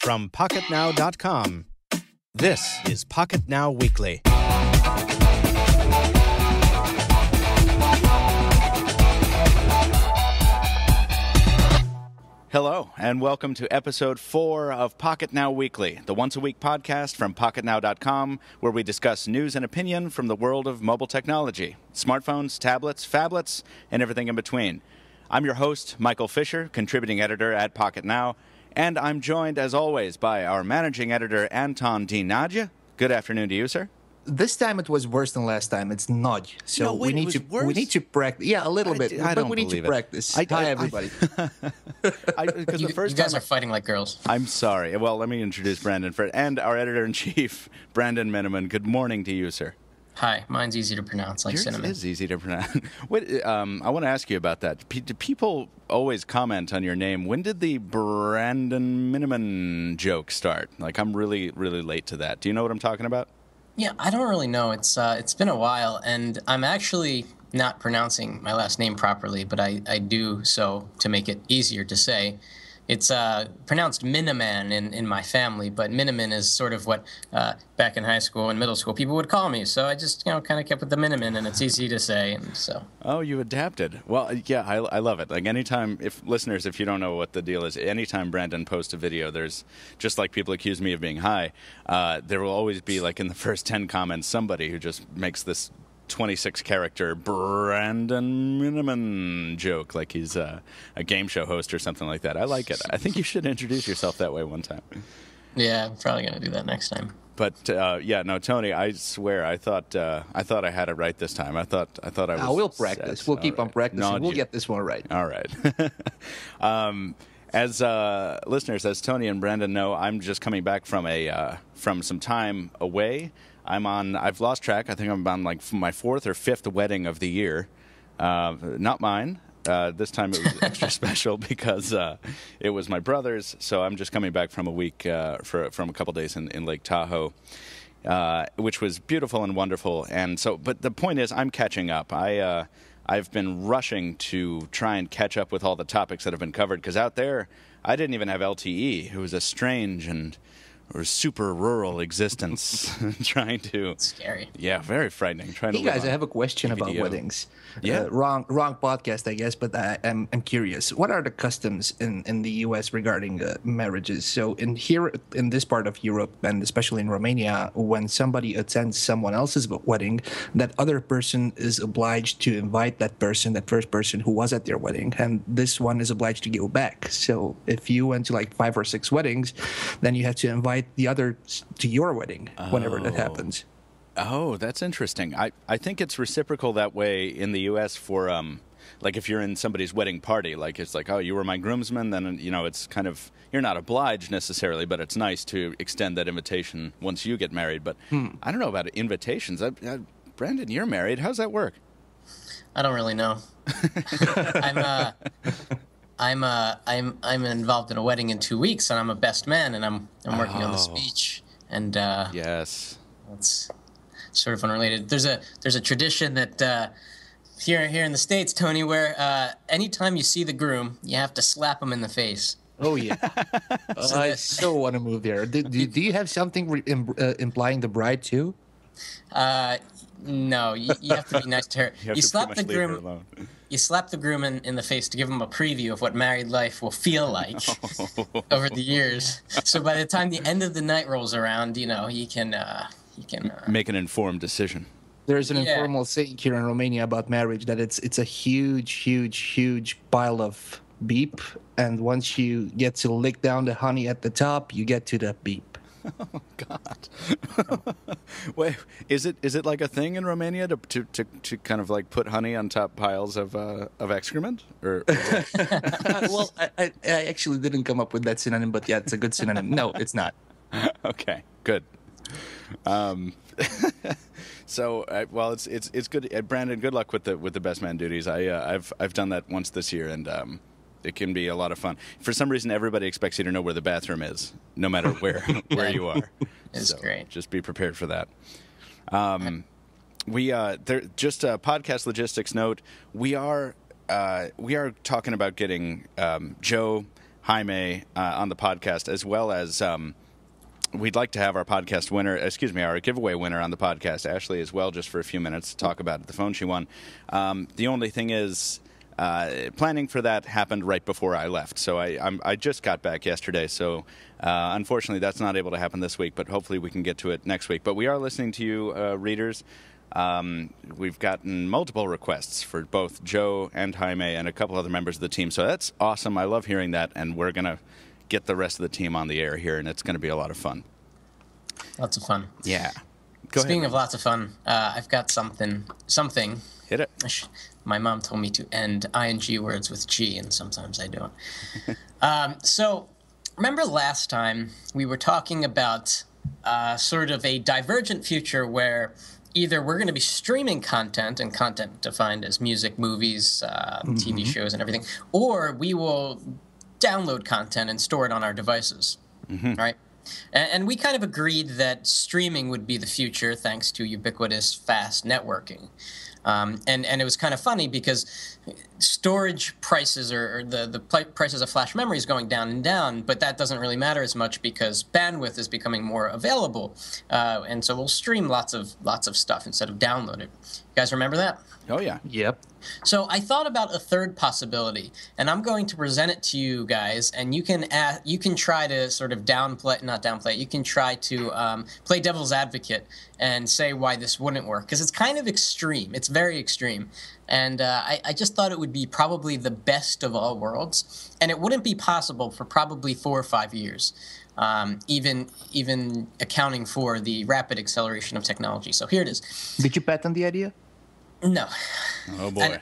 From PocketNow.com, this is PocketNow Weekly. Hello, and welcome to episode four of Pocket Now Weekly, the once a week podcast from PocketNow.com, where we discuss news and opinion from the world of mobile technology smartphones, tablets, phablets, and everything in between. I'm your host, Michael Fisher, contributing editor at Pocket Now, and I'm joined, as always, by our managing editor, Anton D. Nadja. Good afternoon to you, sir. This time it was worse than last time. It's nudge. So No, wait, we need to worse? we need to practice. Yeah, a little I- bit. I but don't we need to it. practice. I- Hi I- everybody. Because You, the first you guys time are fighting like girls. I'm sorry. Well, let me introduce Brandon first, and our editor in chief, Brandon Miniman. Good morning to you, sir. Hi, mine's easy to pronounce, like Yours cinnamon. is easy to pronounce. What, um, I want to ask you about that. P- do people always comment on your name? When did the Brandon Miniman joke start? Like, I'm really, really late to that. Do you know what I'm talking about? Yeah, I don't really know. It's uh, it's been a while, and I'm actually not pronouncing my last name properly, but I, I do so to make it easier to say. It's uh, pronounced Miniman in, in my family, but Miniman is sort of what uh, back in high school and middle school people would call me. So I just you know kind of kept with the Miniman, and it's easy to say, and so. Oh, you adapted. Well, yeah, I, I love it. Like anytime, if listeners, if you don't know what the deal is, anytime Brandon posts a video, there's just like people accuse me of being high. Uh, there will always be like in the first ten comments somebody who just makes this 26 character Brandon Miniman joke, like he's uh, a game show host or something like that. I like it. I think you should introduce yourself that way one time. Yeah, I'm probably gonna do that next time. But uh, yeah, no, Tony, I swear, I thought uh, I thought I had it right this time. I thought I thought I was. Ah, we'll set. practice. We'll All keep on practicing. No, we'll you- get this one right. all right. um, as uh, listeners, as Tony and Brandon know, I'm just coming back from a uh, from some time away. I'm on. I've lost track. I think I'm on like my fourth or fifth wedding of the year. Uh, not mine. Uh, this time it was extra special because uh, it was my brother's. So I'm just coming back from a week uh, for, from a couple days in, in Lake Tahoe uh, which was beautiful and wonderful. And so, but the point is, I'm catching up. I uh, I've been rushing to try and catch up with all the topics that have been covered because out there, I didn't even have LTE. It was a strange and or super rural existence trying to Scary. yeah very frightening trying Hey to live guys, I have a question about PVDO. weddings. Yeah. Uh, wrong wrong podcast, I guess, but I, I'm I'm curious. What are the customs in, in the U.S. regarding uh, marriages? So in here in this part of Europe and especially in Romania, when somebody attends someone else's wedding, that other person is obliged to invite that person, that first person who was at their wedding, and this one is obliged to go back. So if you went to like five or six weddings, then you have to invite the other to your wedding whenever that Oh. happens. Oh, that's interesting. I, I think it's reciprocal that way in the U.S. for um, like if you're in somebody's wedding party, like it's like, oh, you were my groomsman, then you know it's kind of you're not obliged necessarily, but it's nice to extend that invitation once you get married. But I don't know about invitations. I, I, Brandon, you're married. How's that work? I don't really know. I'm uh, I'm uh, I'm I'm involved in a wedding in two weeks, and I'm a best man, and I'm I'm working on the Oh. speech, and uh, Yes. it's sort of unrelated. There's a there's a tradition that uh, here here in the states, Tony, where uh, anytime you see the groom, you have to slap him in the face. Oh yeah, So I that- so want to move there. Do, do, do you have something re- im- uh, implying the bride too? Uh, no, you, you have to be nice to her. You You, slap the much leave her groom. Alone. You slap the groom in, in the face to give him a preview of what married life will feel like over the years. So by the time the end of the night rolls around, you know he can uh, he can. Uh, Make an informed decision. There's an Yeah. informal saying here in Romania about marriage that it's it's a huge, huge, huge pile of beep, and once you get to lick down the honey at the top, you get to the beep. God. Wait, is it is it like a thing in Romania to to, to, to kind of like put honey on top piles of uh, of excrement? Or well, I, I, I actually didn't come up with that synonym, but yeah, it's a good synonym. No, it's not. okay, good. Um, so uh, well, it's it's it's good. Uh, Brandon, good luck with the with the best man duties. I uh, I've I've done that once this year, and um, it can be a lot of fun. For some reason, everybody expects you to know where the bathroom is, no matter where where you are. It's great. Just be prepared for that. Um, we uh, there just a podcast logistics note. We are uh, we are talking about getting um, Joe Jaime uh, on the podcast, as well as um, we'd like to have our podcast winner, excuse me, our giveaway winner on the podcast, Ashley, as well, just for a few minutes to talk about the phone she won. Um, the only thing is, uh, planning for that happened right before I left, so I I'm, i just got back yesterday. So uh, unfortunately, that's not able to happen this week. But hopefully, we can get to it next week. But we are listening to you, uh, readers. Um, we've gotten multiple requests for both Joe and Jaime and a couple other members of the team. So that's awesome. I love hearing that, and we're gonna get the rest of the team on the air here, and it's going to be a lot of fun. Lots of fun. Yeah. Go Speaking ahead. of lots of fun, uh, I've got something. Something. Hit it. My mom told me to end ing words with G, and sometimes I don't. um, so, remember last time we were talking about uh, sort of a divergent future where either we're going to be streaming content and content defined as music, movies, uh, mm-hmm. TV shows, and everything, or we will download content and store it on our devices. Mm-hmm. Right? And, and we kind of agreed that streaming would be the future thanks to ubiquitous fast networking. Um, and and it was kind of funny because storage prices or, the the prices of flash memory is going down and down, but that doesn't really matter as much because bandwidth is becoming more available, uh, and so we'll stream lots of lots of stuff instead of download it. You guys remember that? Oh yeah. Yep. So I thought about a third possibility, and I'm going to present it to you guys, and you can ask, you can try to sort of downplay, not downplay. You can try to um, play devil's advocate and say why this wouldn't work because it's kind of extreme. It's very extreme, and uh, I, I just thought it would be probably the best of all worlds, and it wouldn't be possible for probably four or five years. Um, even even accounting for the rapid acceleration of technology. So here it is. Did you patent the idea? No. Oh boy.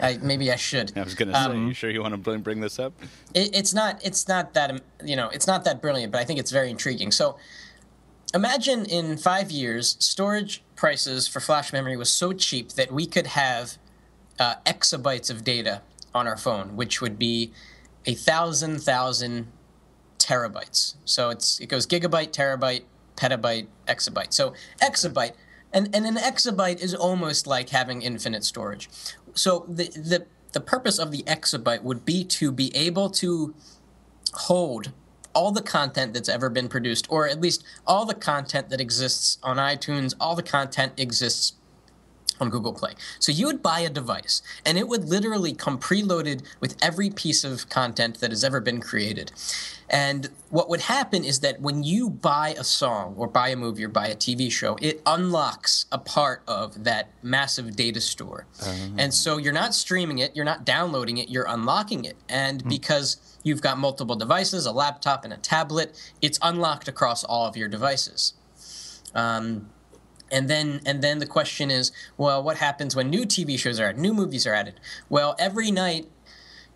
I, I, maybe I should. I was going to say, um, you sure you want to bring this up? It, it's not. It's not that you know. It's not that brilliant, but I think it's very intriguing. So, imagine in five years, storage prices for flash memory was so cheap that we could have uh, exabytes of data on our phone, which would be a thousand thousand terabytes. So it's it goes gigabyte, terabyte, petabyte, exabyte. So exabyte and and an exabyte is almost like having infinite storage. So the the the purpose of the exabyte would be to be able to hold all the content that's ever been produced, or at least all the content that exists on iTunes, all the content exists on Google Play. So you would buy a device, and it would literally come preloaded with every piece of content that has ever been created. And what would happen is that when you buy a song or buy a movie or buy a TV show, it unlocks a part of that massive data store. Uh-huh. And so you're not streaming it, you're not downloading it, you're unlocking it. And hmm. because you've got multiple devices, a laptop and a tablet, it's unlocked across all of your devices. Um, and then and then the question is, well, what happens when new TV shows are added, new movies are added? Well, every night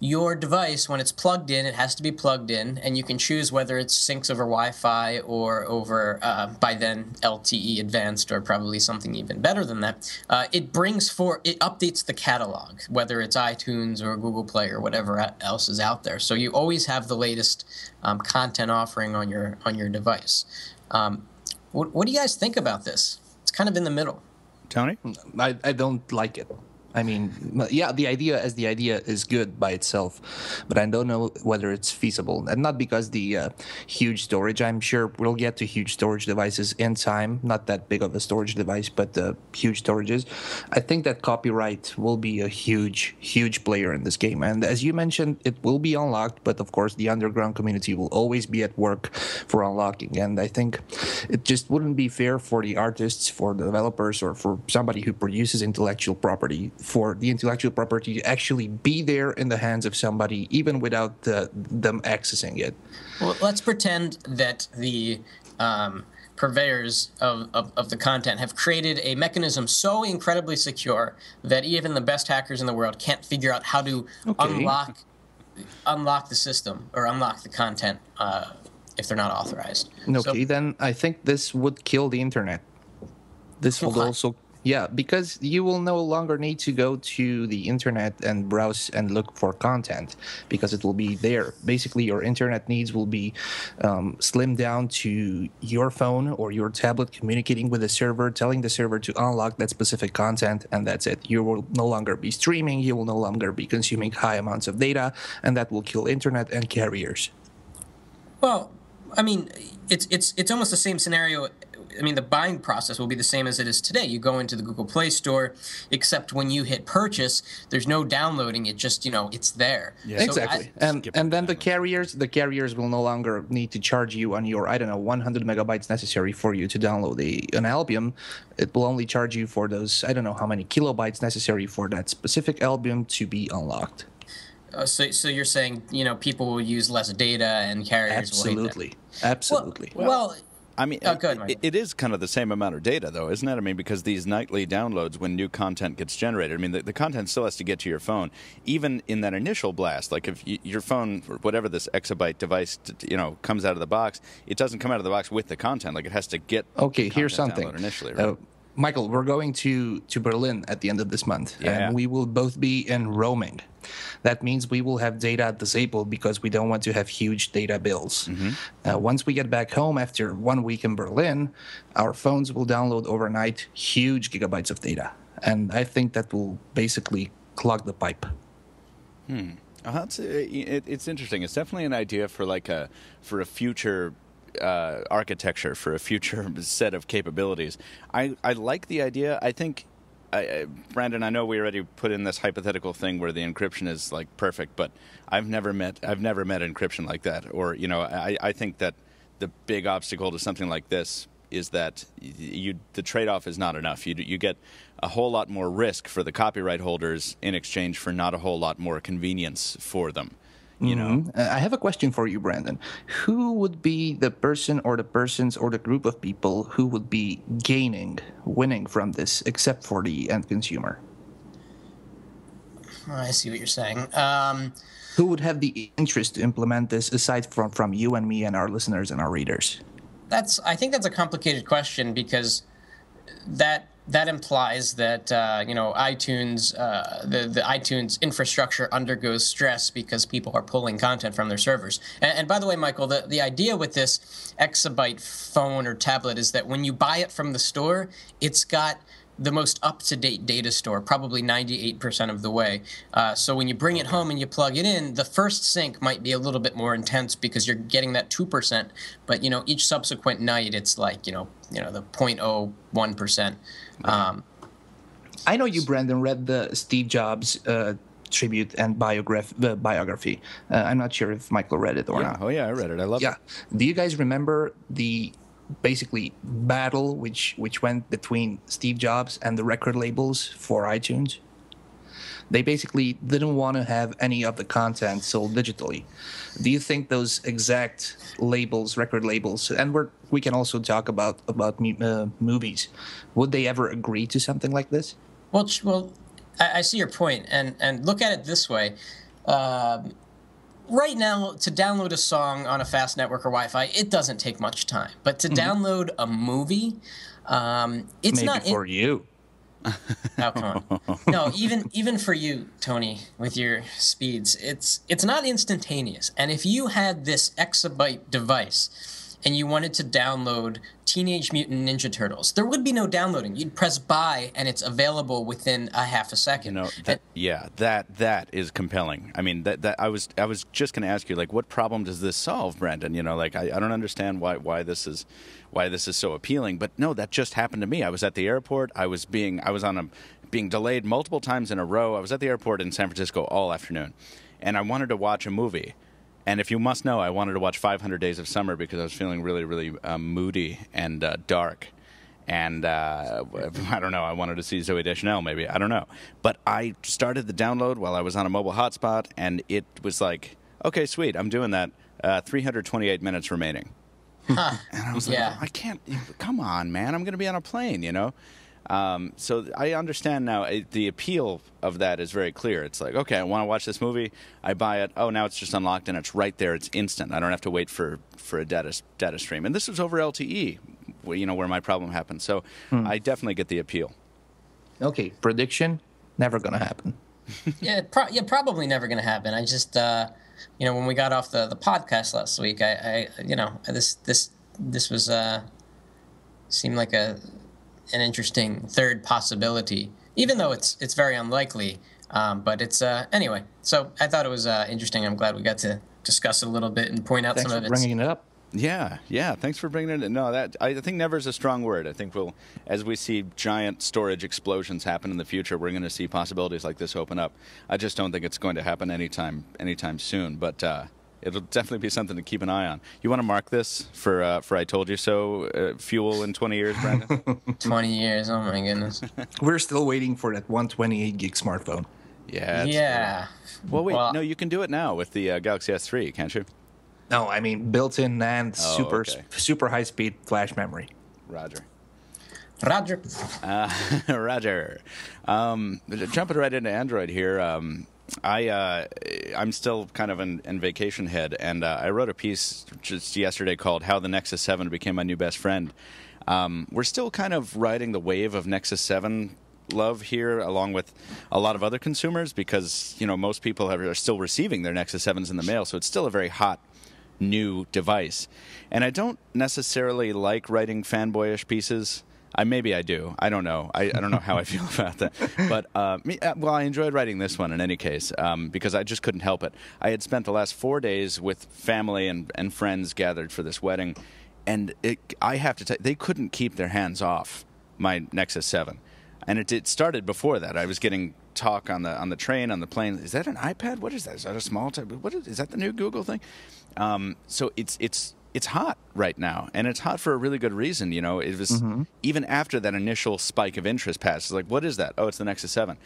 your device when it's plugged in it has to be plugged in and you can choose whether it syncs over wi-fi or over uh, by then lte advanced or probably something even better than that. Uh, it brings for it updates the catalog whether it's itunes or google play or whatever else is out there. So you always have the latest um, content offering on your on your device. Um, what, what do you guys think about this kind of in the middle. Tony? I, I don't like it I mean, yeah, the idea as the idea is good by itself, but I don't know whether it's feasible. And not because the uh, huge storage. I'm sure we'll get to huge storage devices in time. Not that big of a storage device, but uh, huge storages. I think that copyright will be a huge, huge player in this game. And as you mentioned, it will be unlocked, but of course, the underground community will always be at work for unlocking. And I think it just wouldn't be fair for the artists, for the developers, or for somebody who produces intellectual property for the intellectual property to actually be there in the hands of somebody, even without the, them accessing it. Well, let's pretend that the um, purveyors of, of, of, the content have created a mechanism so incredibly secure that even the best hackers in the world can't figure out how to okay. unlock unlock the system or unlock the content uh, if they're not authorized. Okay, so, then I think this would kill the internet. This would also Yeah, because you will no longer need to go to the internet and browse and look for content because it will be there. Basically, your internet needs will be um, slimmed down to your phone or your tablet communicating with the server, telling the server to unlock that specific content, and that's it. You will no longer be streaming, you will no longer be consuming high amounts of data, and that will kill internet and carriers. Well, I mean, it's it's it's almost the same scenario. I mean, the buying process will be the same as it is today. You go into the Google Play Store, except when you hit purchase, there's no downloading. It just you know it's there. Yeah. exactly. I, and and then the carriers, the carriers will no longer need to charge you on your I don't know 100 megabytes necessary for you to download a, an album. It will only charge you for those I don't know how many kilobytes necessary for that specific album to be unlocked. Uh, so, so you're saying you know people will use less data and carriers absolutely, absolutely. Well, well, I mean, oh, it, it is kind of the same amount of data, though, isn't it? I mean, because these nightly downloads, when new content gets generated, I mean, the, the content still has to get to your phone, even in that initial blast. Like if you, your phone, or whatever this exabyte device, you know, comes out of the box, it doesn't come out of the box with the content. Like it has to get. Okay, here's something. Initially, right? Uh, Michael, we're going to, to Berlin at the end of this month, yeah. and we will both be in roaming. That means we will have data disabled because we don't want to have huge data bills. Mm-hmm. Uh, once we get back home after one week in Berlin, our phones will download overnight huge gigabytes of data. And I think that will basically clog the pipe. Hmm. Uh, that's, uh, it, it's interesting. It's definitely an idea for like a for a future uh, architecture for a future set of capabilities. I, I like the idea. I think, I, Brandon, I know we already put in this hypothetical thing where the encryption is like perfect, but I've never met I've never met encryption like that. Or you know, I, I think that the big obstacle to something like this is that you the trade-off is not enough. You you get a whole lot more risk for the copyright holders in exchange for not a whole lot more convenience for them you know? Mm-hmm. uh, i have a question for you brandon. Who would be the person or the persons or the group of people who would be gaining winning from this except for the end consumer? I see what you're saying. Um, who would have the interest to implement this aside from from you and me and our listeners and our readers? That's i think that's a complicated question because that that implies that uh, you know iTunes, uh, the the iTunes infrastructure undergoes stress because people are pulling content from their servers. And, and, by the way, Michael, the, the idea with this exabyte phone or tablet is that when you buy it from the store, it's got the most up-to-date data store, probably 98% of the way. Uh, so when you bring it home and you plug it in, the first sync might be a little bit more intense because you're getting that 2%. But you know, each subsequent night, it's like you know, you know, the 0.01%. Um, I know you, Brandon, read the Steve Jobs uh, tribute and biograph- uh, biography. Uh, I'm not sure if Michael read it or yeah. not. Oh yeah, I read it. I love yeah. it. Yeah. Do you guys remember the basically battle which which went between Steve Jobs and the record labels for iTunes. They basically didn't want to have any of the content sold digitally. Do you think those exact labels, record labels, and we're, we can also talk about about uh, movies, would they ever agree to something like this? Well, well, I, I see your point, and and look at it this way. Um, right now to download a song on a fast network or Wi-Fi, it doesn't take much time. But to mm-hmm. download a movie, um, it's Maybe not for in- you. oh come on! No, even even for you, Tony, with your speeds, it's it's not instantaneous. And if you had this exabyte device and you wanted to download Teenage Mutant Ninja Turtles, there would be no downloading. You'd press buy and it's available within a half a second. You know, that, yeah, that that is compelling. I mean, that, that I was I was just going to ask you, like, what problem does this solve, Brandon? You know, like I, I don't understand why why this is why this is so appealing, but no, that just happened to me. I was at the airport. I was being I was on a being delayed multiple times in a row. I was at the airport in San Francisco all afternoon, and I wanted to watch a movie and if you must know, I wanted to watch 500 Days of Summer because I was feeling really, really um, moody and uh, dark. And uh, I don't know, I wanted to see Zooey Deschanel maybe. I don't know. But I started the download while I was on a mobile hotspot, and it was like, okay, sweet, I'm doing that. Uh, 328 minutes remaining. Huh. And I was yeah. like, I can't, come on, man, I'm going to be on a plane, you know? Um, so I understand now it, the appeal of that is very clear. It's like, okay, I want to watch this movie. I buy it. Oh, now it's just unlocked and it's right there. It's instant. I don't have to wait for, for a data, data stream. And this is over LTE, you know, where my problem happened. So hmm. I definitely get the appeal. Okay, prediction never gonna happen. yeah, pro- yeah, probably never going to happen. I just, uh, you know, when we got off the, the podcast last week, I, I, you know, this this this was uh, seemed like a an interesting third possibility, even though it's it's very unlikely. Um, but it's uh, anyway. So I thought it was uh, interesting. I'm glad we got to discuss it a little bit and point out Thanks some for of its bringing it up. Yeah, yeah. Thanks for bringing it. in. No, that I think never is a strong word. I think we'll, as we see giant storage explosions happen in the future, we're going to see possibilities like this open up. I just don't think it's going to happen anytime anytime soon. But uh, it'll definitely be something to keep an eye on. You want to mark this for uh, for I told you so uh, fuel in 20 years, Brandon? 20 years. Oh my goodness. We're still waiting for that 128 gig smartphone. yeah. it's- yeah. Well, wait. Well- no, you can do it now with the uh, Galaxy S3, can't you? No, I mean built-in and Oh, super okay. super high-speed flash memory. Roger. Roger. Uh, Roger. Um, jumping right into Android here. Um, I uh, I'm still kind of in, in vacation head, and uh, I wrote a piece just yesterday called "How the Nexus 7 Became My New Best Friend." Um, we're still kind of riding the wave of Nexus 7 love here, along with a lot of other consumers, because you know most people have, are still receiving their Nexus 7s in the mail, so it's still a very hot new device. And I don't necessarily like writing fanboyish pieces. I maybe I do. I don't know. I, I don't know how I feel about that. But uh, me, uh, well, I enjoyed writing this one in any case um, because I just couldn't help it. I had spent the last four days with family and, and friends gathered for this wedding, and it, I have to tell they couldn't keep their hands off my Nexus Seven, and it, it started before that. I was getting talk on the on the train on the plane. Is that an iPad? What is that? Is that a small tab? What is, is that? The new Google thing? Um, so it's it's it's hot right now, and it's hot for a really good reason. You know, it was even after that initial spike of interest passed. It's like, what is that? Oh, it's the Nexus Seven.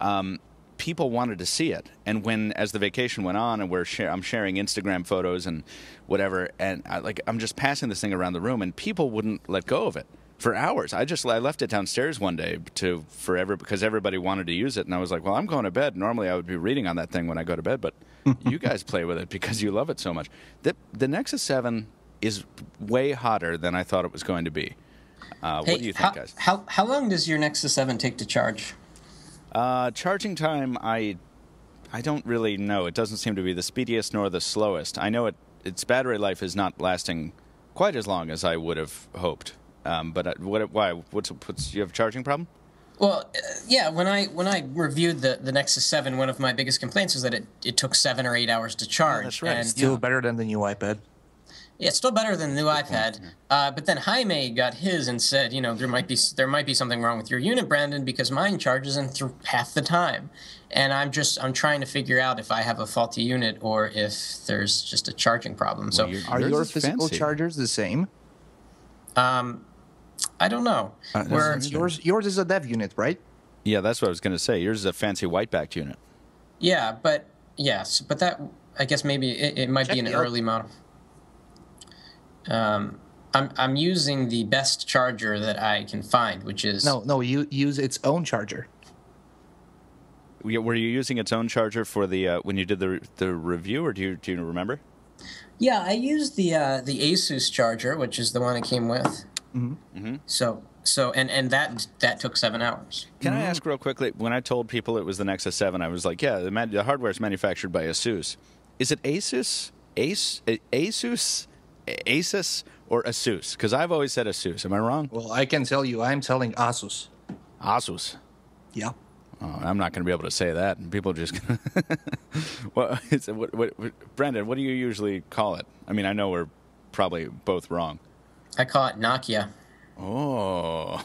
Um, people wanted to see it, and when as the vacation went on, and we're share, I'm sharing Instagram photos and whatever, and I, like I'm just passing this thing around the room, and people wouldn't let go of it for hours. I just I left it downstairs one day to for every, because everybody wanted to use it, and I was like, well, I'm going to bed. Normally, I would be reading on that thing when I go to bed, but you guys play with it because you love it so much. The the Nexus Seven is way hotter than I thought it was going to be. Uh, Hey, what do you think, how, guys? How, how long does your Nexus 7 take to charge? Uh, charging time, I, I don't really know. It doesn't seem to be the speediest nor the slowest. I know it. Its battery life is not lasting quite as long as I would have hoped. Um, but uh, what? Why? What's? What's? You have a charging problem? Well, uh, yeah. When I when I reviewed the, the Nexus Seven, one of my biggest complaints was that it, it took seven or eight hours to charge. that's right. And Still better than the new iPad. Yeah, it's still better than the new iPad. Uh, but then Jaime got his and said, you know, there might be there might be something wrong with your unit, Brandon, because mine charges in th- half the time. And I'm just I'm trying to figure out if I have a faulty unit or if there's just a charging problem. So you're- Are your physical fancy. chargers the same? um, I don't know. Uh, We're- Yours yours is a dev unit, right? Yeah, that's what I was going to say. Yours is a fancy white-backed unit. Yeah, but yes, but that I guess maybe it, it might Check be an early model. Um, I'm I'm using the best charger that I can find, which is No, no, you use its own charger. Were you- using its own charger for the uh, when you did the the review, or do you do you remember? Yeah, I used the uh, the Asus charger, which is the one it came with. Mm-hmm. So so and and that that took seven hours. Can Mm-hmm. I ask real quickly? When I told people it was the Nexus Seven, I was like, "Yeah, the, man- the hardware is manufactured by ASUS. Is it Asus, Ace, Asus, A- Asus, or Asus? Because I've always said Asus. Am I wrong? Well, I can tell you, I'm telling Asus. Asus. Yeah. Oh, I'm not going to be able to say that, and people are just. Gonna well, it's, what, what, what, Brandon, what do you usually call it? I mean, I know we're probably both wrong. I call it Nokia. Oh.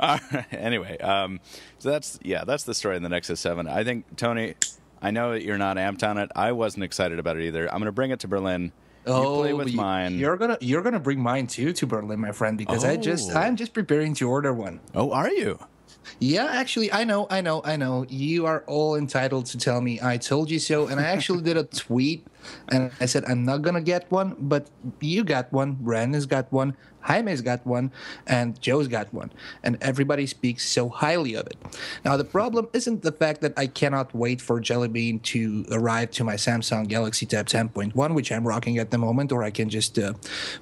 All right. Anyway, um, so that's yeah, that's the story in the Nexus Seven. I think Tony, I know that you're not amped on it. I wasn't excited about it either. I'm going to bring it to Berlin. you oh, play with you- mine. You're gonna you're gonna bring mine too to Berlin, my friend, because I just Oh. I'm just preparing to order one. Oh, are you? Yeah, actually, I know, I know, I know. You are all entitled to tell me I told you so, and I actually did a tweet And I said, I'm not gonna get one, but you got one, Brandon's got one, Jaime's got one, and Joe's got one. And everybody speaks so highly of it. Now, the problem isn't the fact that I cannot wait for Jelly Bean to arrive to my Samsung Galaxy Tab 10.1, which I'm rocking at the moment, or I can just uh,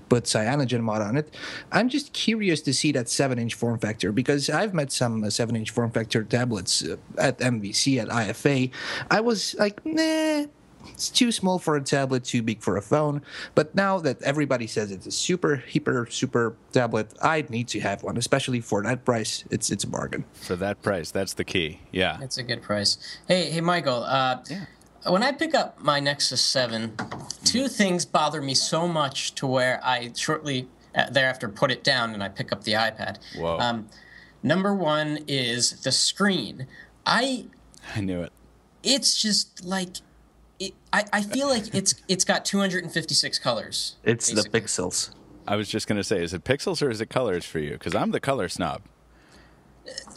put CyanogenMod on it. I'm just curious to see that 7 inch form factor because I've met some uh, 7 inch form factor tablets uh, at MVC, at IFA. I was like, nah it's too small for a tablet, too big for a phone. But now that everybody says it's a super, hyper, super tablet, I need to have one, especially for that price. It's it's a bargain. For that price, that's the key. Yeah. It's a good price. Hey, hey, Michael. Uh, Yeah. When I pick up my Nexus 7, two things bother me so much to where I shortly uh, thereafter put it down and I pick up the iPad. Whoa. Um, number one is the screen. I I knew it. it's just like it, I, I feel like it's it's got 256 colors. It's basically. the pixels. I was just going to say, is it pixels or is it colors for you? Because I'm the color snob.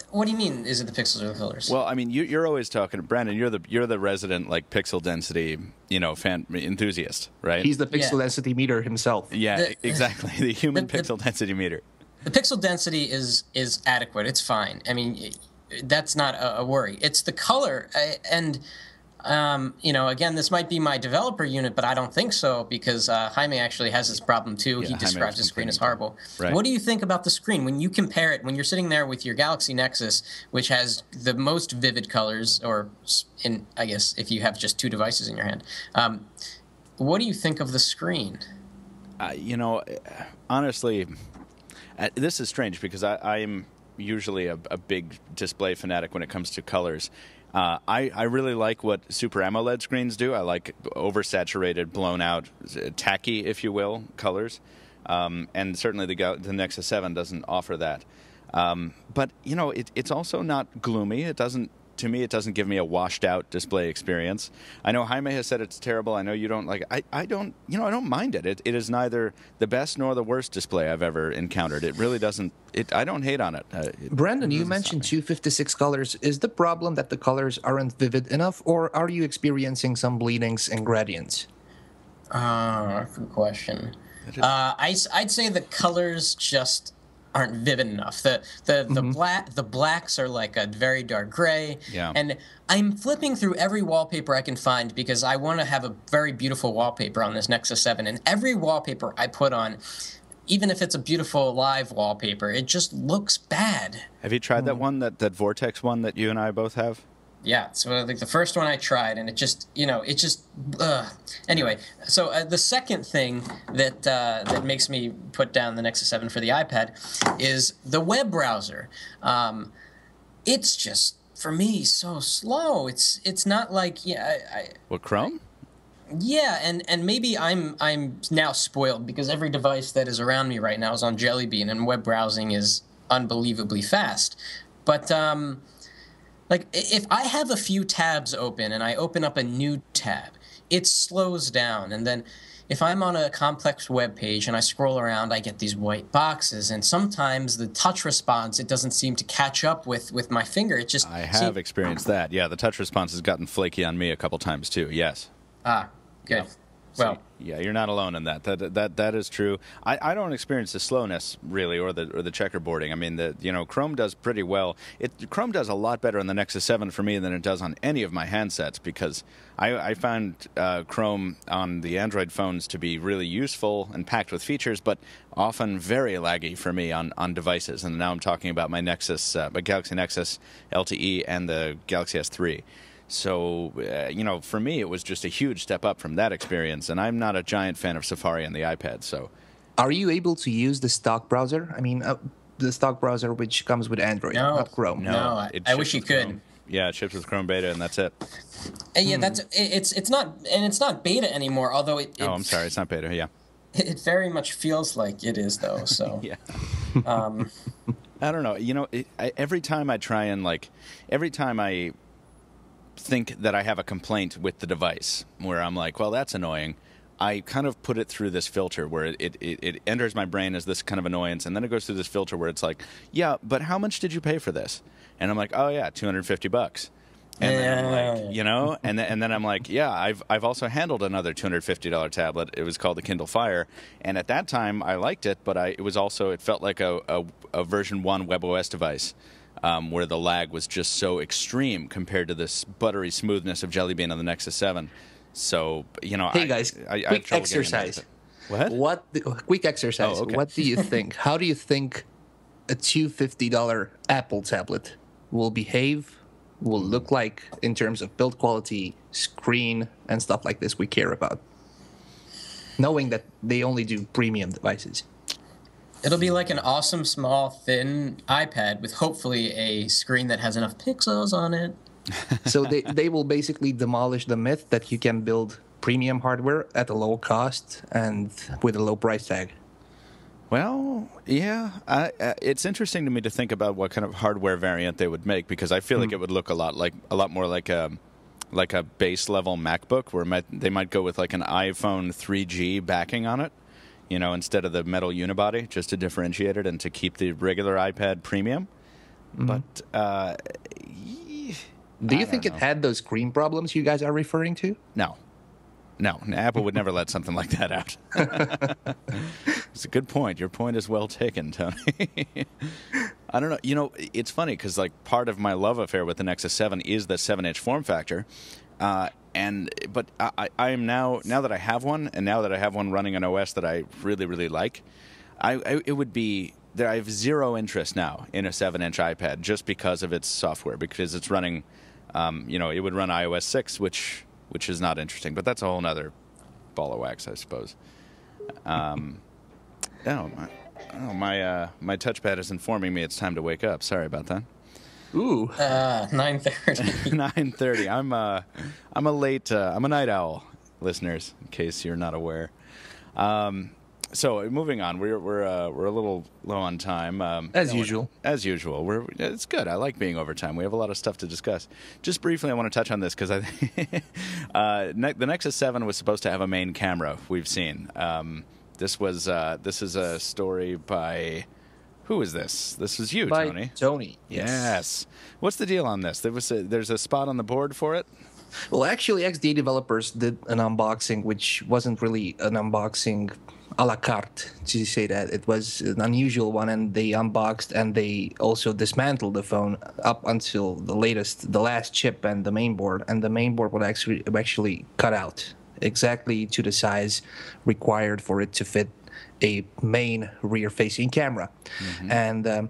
What do you mean? Is it the pixels or the colors? Well, I mean, you, you're always talking, Brandon. You're the you're the resident like pixel density, you know, fan enthusiast, right? He's the pixel Yeah. density meter himself. yeah, the- exactly. The human the- the- pixel density meter. the pixel density is is adequate. It's fine. I mean, that's not a, a worry. It's the color, uh, and um, you know, again, this might be my developer unit, but I don't think so because uh, Jaime actually has this problem too. Yeah, he describes the screen as horrible. Right. What do you think about the screen when you compare it? When you're sitting there with your Galaxy Nexus, which has the most vivid colors, or in I guess if you have just two devices in your hand. Um, what do you think of the screen? Uh, you know, honestly, uh, this is strange because I, I'm usually a, a big display fanatic when it comes to colors. Uh, I, I really like what Super AMOLED screens do. I like oversaturated, blown out, tacky, if you will, colors. Um, and certainly the, the Nexus 7 doesn't offer that. Um, but, you know, it, it's also not gloomy. It doesn't to me, it doesn't give me a washed out display experience. I know Jaime has said it's terrible. I know you don't like. I, I don't. You know, I don't mind it. It, it is neither the best nor the worst display I've ever encountered. It really doesn't. It. I don't hate on it. Uh, it Brandon, you mentioned me. 256 colors. Is the problem that the colors aren't vivid enough, or are you experiencing some bleedings and gradients? Ah, good question. Uh, I, I, would say the colors just aren't vivid enough. The the the mm-hmm. black the blacks are like a very dark gray. Yeah. And I'm flipping through every wallpaper I can find because I want to have a very beautiful wallpaper on this Nexus 7. And every wallpaper I put on, even if it's a beautiful live wallpaper, it just looks bad. Have you tried that hmm. one that that Vortex one that you and I both have? Yeah, so like the first one I tried, and it just, you know, it just. Ugh. Anyway, so uh, the second thing that uh, that makes me put down the Nexus 7 for the iPad is the web browser. Um, it's just for me so slow. It's it's not like yeah, I, I, What Chrome? yeah, and and maybe I'm I'm now spoiled because every device that is around me right now is on Jelly Bean, and web browsing is unbelievably fast. But um, like if I have a few tabs open and I open up a new tab, it slows down, and then if I'm on a complex web page and I scroll around, I get these white boxes, and sometimes the touch response it doesn't seem to catch up with with my finger. It just I see- have experienced that. Yeah, the touch response has gotten flaky on me a couple times too. Yes. ah good. Well, Yeah, you're not alone in that. That that that is true. I, I don't experience the slowness really, or the or the checkerboarding. I mean, the you know Chrome does pretty well. It Chrome does a lot better on the Nexus 7 for me than it does on any of my handsets because I I found uh, Chrome on the Android phones to be really useful and packed with features, but often very laggy for me on on devices. And now I'm talking about my Nexus, uh, my Galaxy Nexus LTE and the Galaxy S3. So, uh, you know, for me, it was just a huge step up from that experience. And I'm not a giant fan of Safari on the iPad. So, Are you able to use the stock browser? I mean, uh, the stock browser which comes with Android, No. not Chrome. No. I- I wish you could. Chrome. Yeah, it ships with Chrome Beta, and that's it. Uh, Yeah, that's it's it's not and it's not beta anymore. Although it it, oh, I'm sorry, it's not Beta. Yeah, it very much feels like it is though. So yeah. um, I don't know. You know, it, I, every time I try and like, every time I think that I have a complaint with the device, where I'm like, well, that's annoying. I kind of put it through this filter where it, it, it, enters my brain as this kind of annoyance, and then it goes through this filter where it's like, yeah, but how much did you pay for this? And I'm like, oh yeah, 250 bucks. And then I'm Yeah. like, you know, and then, and then I'm like, yeah, I've I've also handled another two hundred fifty dollar tablet. It was called the Kindle Fire, and at that time I liked it, but I it was also it felt like a a, a version one WebOS device. Um, where the lag was just so extreme compared to this buttery smoothness of Jelly Bean on the Nexus 7. So, you know, Hey I- guys, I, I quick exercise. What? What? The, quick exercise. Oh, okay. What do you think? How do you think a two fifty dollar Apple tablet will behave? Will look like in terms of build quality, screen, and stuff like this we care about. Knowing that they only do premium devices. It'll be like an awesome, small, thin iPad with hopefully a screen that has enough pixels on it. so they, they will basically demolish the myth that you can build premium hardware at a low cost and with a low price tag. Well, yeah, I, uh, it's interesting to me to think about what kind of hardware variant they would make because I feel like it would look a lot like a lot more like a like a base level MacBook where might, they might go with like an iPhone 3G backing on it, you know, instead of the metal unibody, just to differentiate it and to keep the regular iPad premium. But uh, y- Do I you think don't it had those screen problems you guys are referring to? no, no, Apple would never let something like that out. it's a good point. Your point is well taken, Tony. I don't know. You know, it's funny because like part of my love affair with the Nexus Seven is the seven-inch form factor, uh, and but I, I, am now now that I have one, and now that I have one running an OS that I really really like, I, I it would be there. I have zero interest now in a seven-inch iPad just because of its software because it's running. Um, you know, it would run iOS six, which which is not interesting, but that's a whole other ball of wax, I suppose. Um, oh my, oh my, uh, my touchpad is informing me it's time to wake up. Sorry about that. Ooh. Uh, 930. Nine thirty. I'm uh, I'm a late. Uh, I'm a night owl, listeners. In case you're not aware. Um, so moving on, we're we're uh, we're a little low on time. Um, As usual. As usual, we're it's good. I like being overtime. We have a lot of stuff to discuss. Just briefly, I want to touch on this because I uh, ne- the Nexus Seven was supposed to have a main camera. We've seen. Um, this was uh, this is a story by who is this? This is you, By Tony. Tony. Yes. What's the deal on this? There was a, there's a spot on the board for it. Well, actually, XDA developers did an unboxing, which wasn't really an unboxing a la carte, to say that. It was an unusual one, and they unboxed and they also dismantled the phone up until the latest, the last chip and the main board. And the main board was actually, actually cut out exactly to the size required for it to fit a main rear facing camera. And um,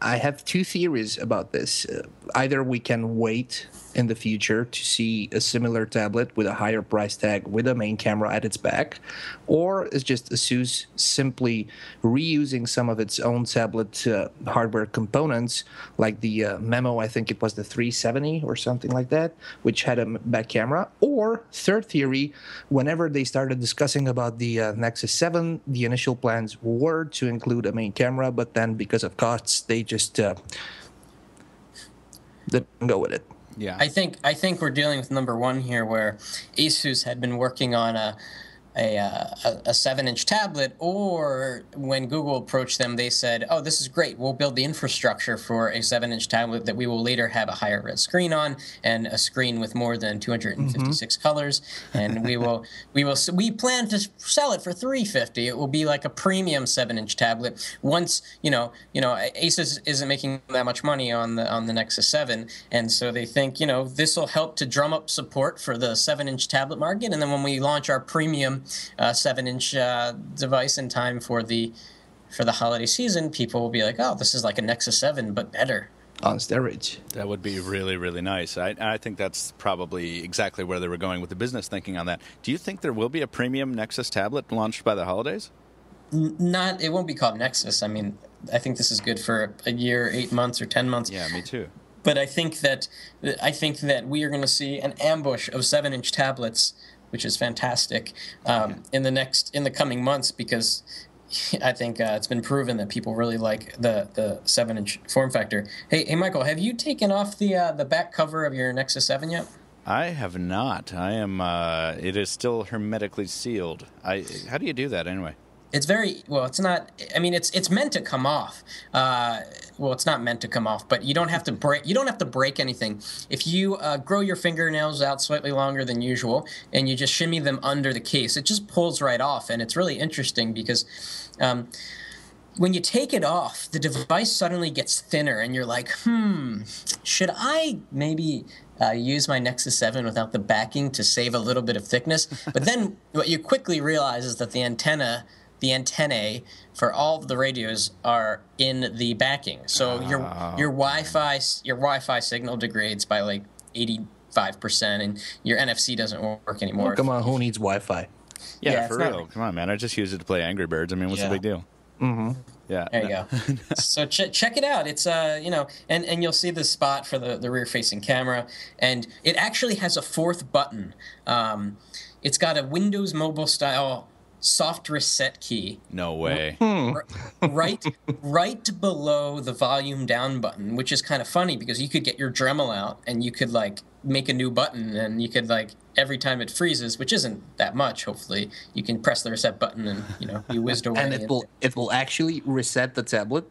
I have two theories about this. Uh, either we can wait in the future to see a similar tablet with a higher price tag with a main camera at its back, or it's just ASUS simply reusing some of its own tablet uh, hardware components, like the uh, Memo, I think it was the 370 or something like that, which had a back camera. Or, third theory, whenever they started discussing about the uh, Nexus 7, the initial plans were to include a main camera, but then because of costs, they just uh, didn't go with it. Yeah. I think I think we're dealing with number one here, where Asus had been working on a a, uh, a, a seven-inch tablet, or when Google approached them, they said, "Oh, this is great. We'll build the infrastructure for a seven-inch tablet that we will later have a higher res screen on and a screen with more than 256 colors, and we will we will we plan to sell it for 350. It will be like a premium seven-inch tablet. Once you know, you know, Asus isn't making that much money on the on the Nexus 7, and so they think, you know, this will help to drum up support for the seven-inch tablet market, and then when we launch our premium uh, seven-inch uh, device in time for the for the holiday season, people will be like, oh, this is like a Nexus 7 but better. On steroids. That would be really, really nice. I, I think that's probably exactly where they were going with the business thinking on that. Do you think there will be a premium Nexus tablet launched by the holidays? Not, it won't be called Nexus. I mean, I think this is good for a year, eight months, or ten months. Yeah, me too. but I think that I think that we are going to see an ambush of seven-inch tablets, which is fantastic, um, in the next in the coming months because I think uh, it's been proven that people really like the the seven-inch form factor. Hey, hey, Michael, have you taken off the uh, the back cover of your Nexus Seven yet? I have not. I am. Uh, it is still hermetically sealed. I. How do you do that anyway? It's very well. It's not. I mean, it's it's meant to come off. Uh, well, it's not meant to come off, but you don't have to break. You don't have to break anything. If you uh, grow your fingernails out slightly longer than usual, and you just shimmy them under the case, it just pulls right off, and it's really interesting because. Um, when you take it off, the device suddenly gets thinner, and you're like, hmm, should I maybe uh, use my Nexus 7 without the backing to save a little bit of thickness? But then what you quickly realize is that the antenna, the antennae for all of the radios are in the backing. So your your Wi-Fi your Wi-Fi signal degrades by like 85%, and your NFC doesn't work anymore. Oh, come on, who needs Wi-Fi? Yeah, Yeah, for it's not- real. Come on, man. I just use it to play Angry Birds. I mean, what's Yeah. the big deal? Mm-hmm. Yeah. There you go. so ch- check it out. It's uh, you know, and and you'll see the spot for the the rear facing camera, and it actually has a fourth button. Um, it's got a Windows Mobile style soft reset key No way. Hmm. right right below the volume down button, which is kind of funny because you could get your Dremel out and you could like make a new button and you could like every time it freezes, which isn't that much, hopefully, you can press the reset button and you know you whizzed away. And it will it will actually reset the tablet.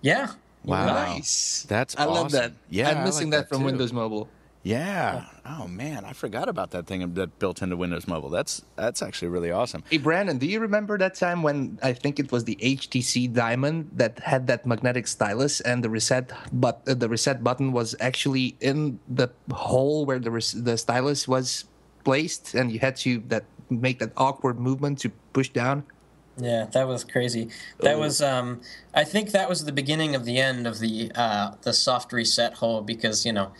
yeah. Wow. Nice. That's I love that. Yeah, I I'm missing like that, from too. Windows Mobile. Yeah. Oh man, I forgot about that thing that built into Windows Mobile. That's that's actually really awesome. Hey Brandon, do you remember that time when I think it was the HTC Diamond that had that magnetic stylus and the reset but uh, the reset button was actually in the hole where the res- the stylus was placed and you had to that make that awkward movement to push down? Yeah, that was crazy. That was um I think that was the beginning of the end of the uh the soft reset hole because, you know,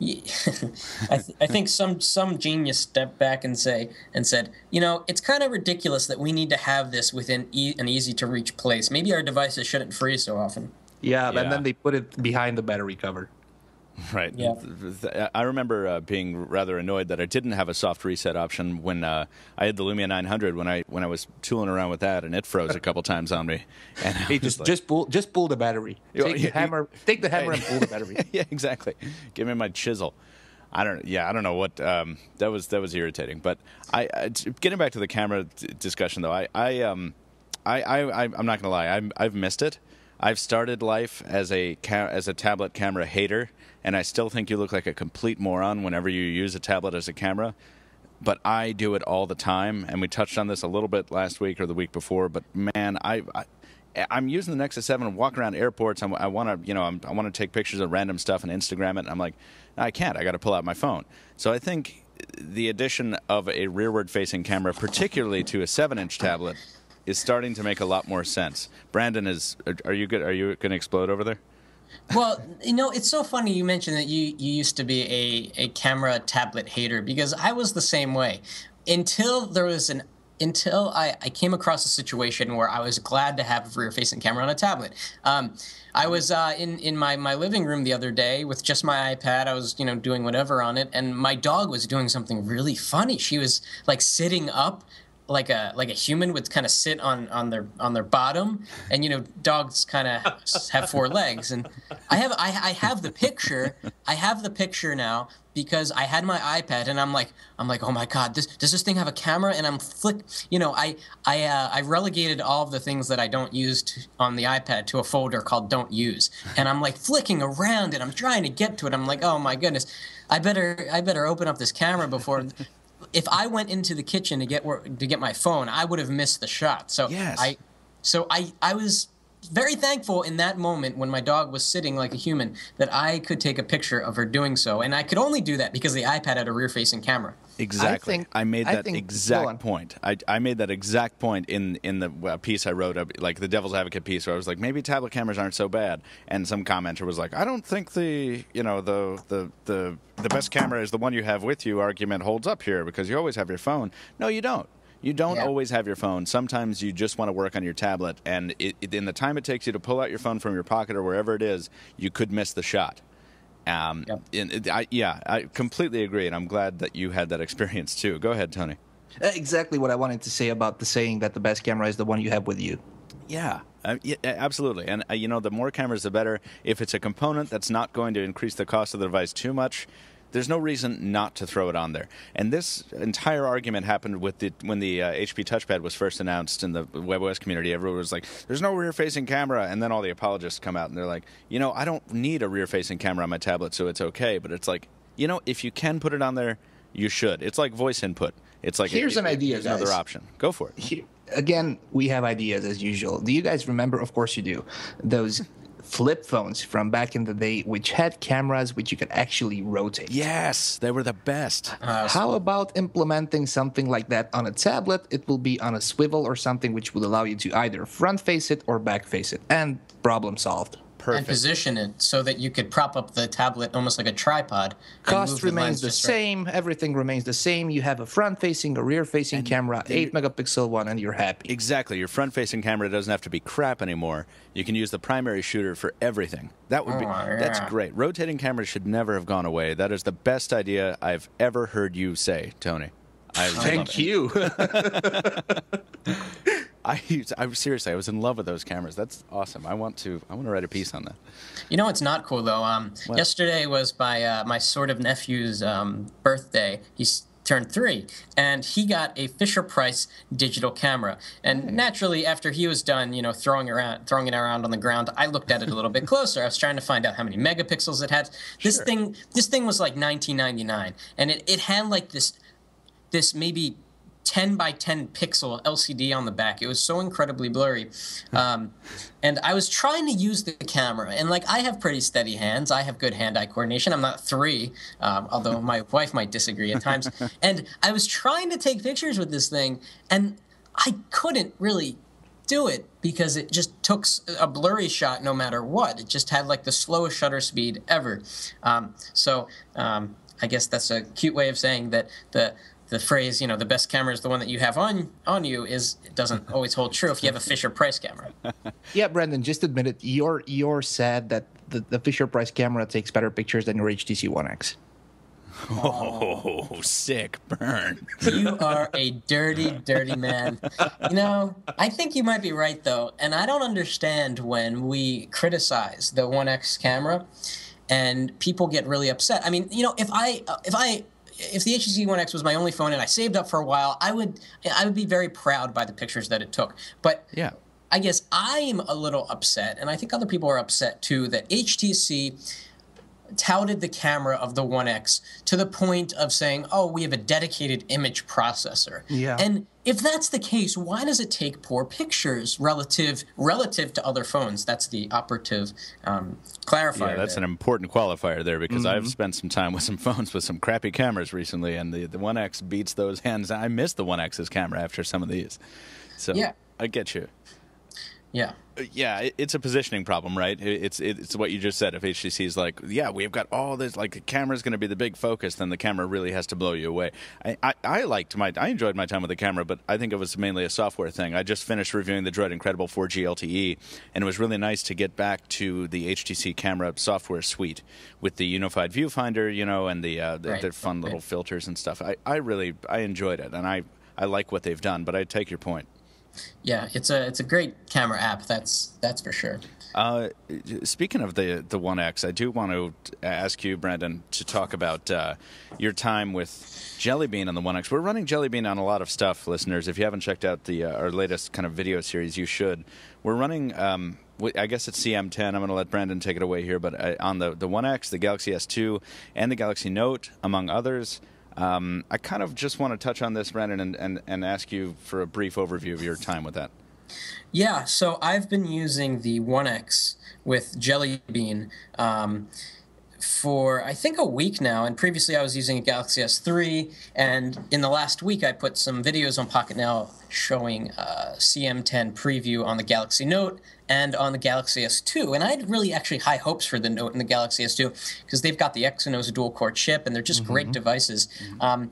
y- I, th- I think some some genius stepped back and say and said, you know, it's kind of ridiculous that we need to have this within e- an easy to reach place. Maybe our devices shouldn't freeze so often. Yeah, Yeah. and then they put it behind the battery cover. Right. Yeah. I remember uh, being rather annoyed that I didn't have a soft reset option when uh, I had the Lumia 900 when I when I was tooling around with that and it froze a couple times on me. And I Hey, just like- just pull just pull the battery. You- Take the you- hammer take the hammer and pull the battery. yeah, exactly. Give me my chisel. I don't. Yeah, I don't know what. Um, that was that was irritating. But I, I getting back to the camera d- discussion though. I I um I I I- I'm not gonna lie. I'm, I've missed it. I've started life as a ca- as a tablet camera hater, and I still think you look like a complete moron whenever you use a tablet as a camera. But I do it all the time, and we touched on this a little bit last week or the week before. But man, I, I I'm using the Nexus Seven and walking around airports. I'm, I want to, you know, I'm, I want to take pictures of random stuff and Instagram it. And I'm like, I can't. I got to pull out my phone. So I think the addition of a rearward-facing camera, particularly to a seven-inch tablet, is starting to make a lot more sense. Brandon is. Are, you good? Are you going to explode over there? Well, you know, it's so funny you mentioned that you, you used to be a, a camera tablet hater because I was the same way until there was an until I, I came across a situation where I was glad to have a rear facing camera on a tablet. Um, I was uh, in, in my, my living room the other day with just my iPad. I was, you know, doing whatever on it, and my dog was doing something really funny. She was like sitting up like a like a human would kind of sit on on their on their bottom and you know dogs kind of have four legs. And i have I, I have the picture i have the picture now because i had my ipad and i'm like i'm like oh my god this does this thing have a camera? And i'm flick you know i i uh, i relegated all of the things that i don't use to, on the ipad to a folder called don't use. And i'm like flicking around and i'm trying to get to it. I'm like oh my goodness i better i better open up this camera before if I went into the kitchen to get to get my phone, I would have missed the shot. So Yes. I, so I I was very thankful in that moment when my dog was sitting like a human that I could take a picture of her doing so, and I could only do that because the iPad had a rear-facing camera. Exactly. I, think- made I that think- exact point. I, I made that exact point in in the uh, piece I wrote, like the Devil's Advocate piece, where I was like, maybe tablet cameras aren't so bad, and some commenter was like, I don't think the you know the the the the best camera is the one you have with you argument holds up here because you always have your phone. No, you don't. You don't Yeah. always have your phone. Sometimes you just want to work on your tablet, and it, it, in the time it takes you to pull out your phone from your pocket or wherever it is, you could miss the shot. Um, Yep. and it- I, yeah, I completely agree, and I'm glad that you had that experience too. Go ahead, Tony. Uh, Exactly what I wanted to say about the saying that the best camera is the one you have with you. Yeah, uh, yeah absolutely. And uh, you know, the more cameras, the better. If it's a component that's not going to increase the cost of the device too much, There's no reason not to throw it on there. And this entire argument happened with the when the uh, HP touchpad was first announced in the WebOS community. Everyone was like, "There's no rear-facing camera," and then all the apologists come out and they're like, "You know, I don't need a rear-facing camera on my tablet, so it's okay." But it's like, you know, if you can put it on there, you should. It's like voice input. It's like Here's it- an idea, here's Another option. Go for it. Here, again, we have ideas as usual. Do you guys remember? Of course you do. Those flip phones from back in the day, which had cameras which you could actually rotate. Yes, they were the best. Uh, How about implementing something like that on a tablet? It will be on a swivel or something which would allow you to either front face it or back face it, and problem solved. And position it so that you could prop up the tablet almost like a tripod. Cost move the remains the just right. same. Everything remains the same. You have a front facing, a rear facing camera, 8 megapixel one, and you're happy. Exactly. Your front-facing camera doesn't have to be crap anymore. You can use the primary shooter for everything. That would be Oh, that's great. Rotating cameras should never have gone away. That is the best idea I've ever heard you say, Tony. I love Thank you. I, I seriously, I was in love with those cameras. That's awesome. I want to. I want to write a piece on that. You know what's not cool though? Um, yesterday was my uh, my sort of nephew's um, birthday. He's turned three, and he got a Fisher Price digital camera. And naturally, after he was done, you know, throwing around throwing it around on the ground, I looked at it a little bit closer. I was trying to find out how many megapixels it had. This Sure. thing this thing was like 1999, and it, it had like this this maybe 10 by 10 pixel LCD on the back. It was so incredibly blurry. Um, and I was trying to use the camera, and like I have pretty steady hands. I have good hand eye coordination. I'm not three, um, although my wife might disagree at times. and I was trying to take pictures with this thing, and I couldn't really do it because it just took a blurry shot no matter what. It just had like the slowest shutter speed ever. Um, so um, I guess that's a cute way of saying that the the phrase, you know, the best camera is the one that you have on on you is it doesn't always hold true if you have a Fisher Price camera. yeah, Brandon, just admit it. You're you're sad that the, the Fisher Price camera takes better pictures than your HTC One X. Oh, sick burn. You are a dirty, dirty man. You know, I think you might be right though, and I don't understand when we criticize the One X camera, and people get really upset. I mean, you know, if I if I if the HTC One X was my only phone and I saved up for a while, I would I would be very proud by the pictures that it took. But Yeah. I guess I'm a little upset, and I think other people are upset too, that HTC touted the camera of the One X to the point of saying, "Oh, we have a dedicated image processor." Yeah. And if that's the case, why does it take poor pictures relative relative to other phones? That's the operative um, clarifier. Yeah, that's there. an important qualifier there because I've spent some time with some phones with some crappy cameras recently, and the the One X beats those hands. I miss the One X's camera after some of these. So Yeah. I get you. Yeah. Uh, Yeah, it's a positioning problem, right? It's it's what you just said. If HTC is like, yeah, we've got all this, like the camera's going to be the big focus, then the camera really has to blow you away. I, I, I liked my, I enjoyed my time with the camera, but I think it was mainly a software thing. I just finished reviewing the Droid Incredible 4G LTE, and it was really nice to get back to the HTC camera software suite with the unified viewfinder, you know, and the uh, the, Right, the fun right. little filters and stuff. I, I really I enjoyed it, and I I like what they've done. But I take your point. Yeah, it's a it's a great camera app. That's that's for sure. Uh, speaking of the the One X, I do want to ask you, Brandon, to talk about uh, your time with Jelly Bean on the One X. We're running Jelly Bean on a lot of stuff, listeners. If you haven't checked out the uh, our latest kind of video series, you should. We're running. Um, I guess it's CM10. I'm going to let Brandon take it away here, but uh, on the the One X, the Galaxy S2, and the Galaxy Note, among others. Um, I kind of just want to touch on this, Brandon, and, and, and ask you for a brief overview of your time with that. Yeah, so I've been using the One X with Jelly Bean um, for I think a week now, and previously I was using a Galaxy S3, and in the last week I put some videos on Pocketnow showing uh, CM10 preview on the Galaxy Note and on the Galaxy S2, and I had really actually high hopes for the Note and the Galaxy S2 because they've got the Exynos dual core chip, and they're just great devices. Um,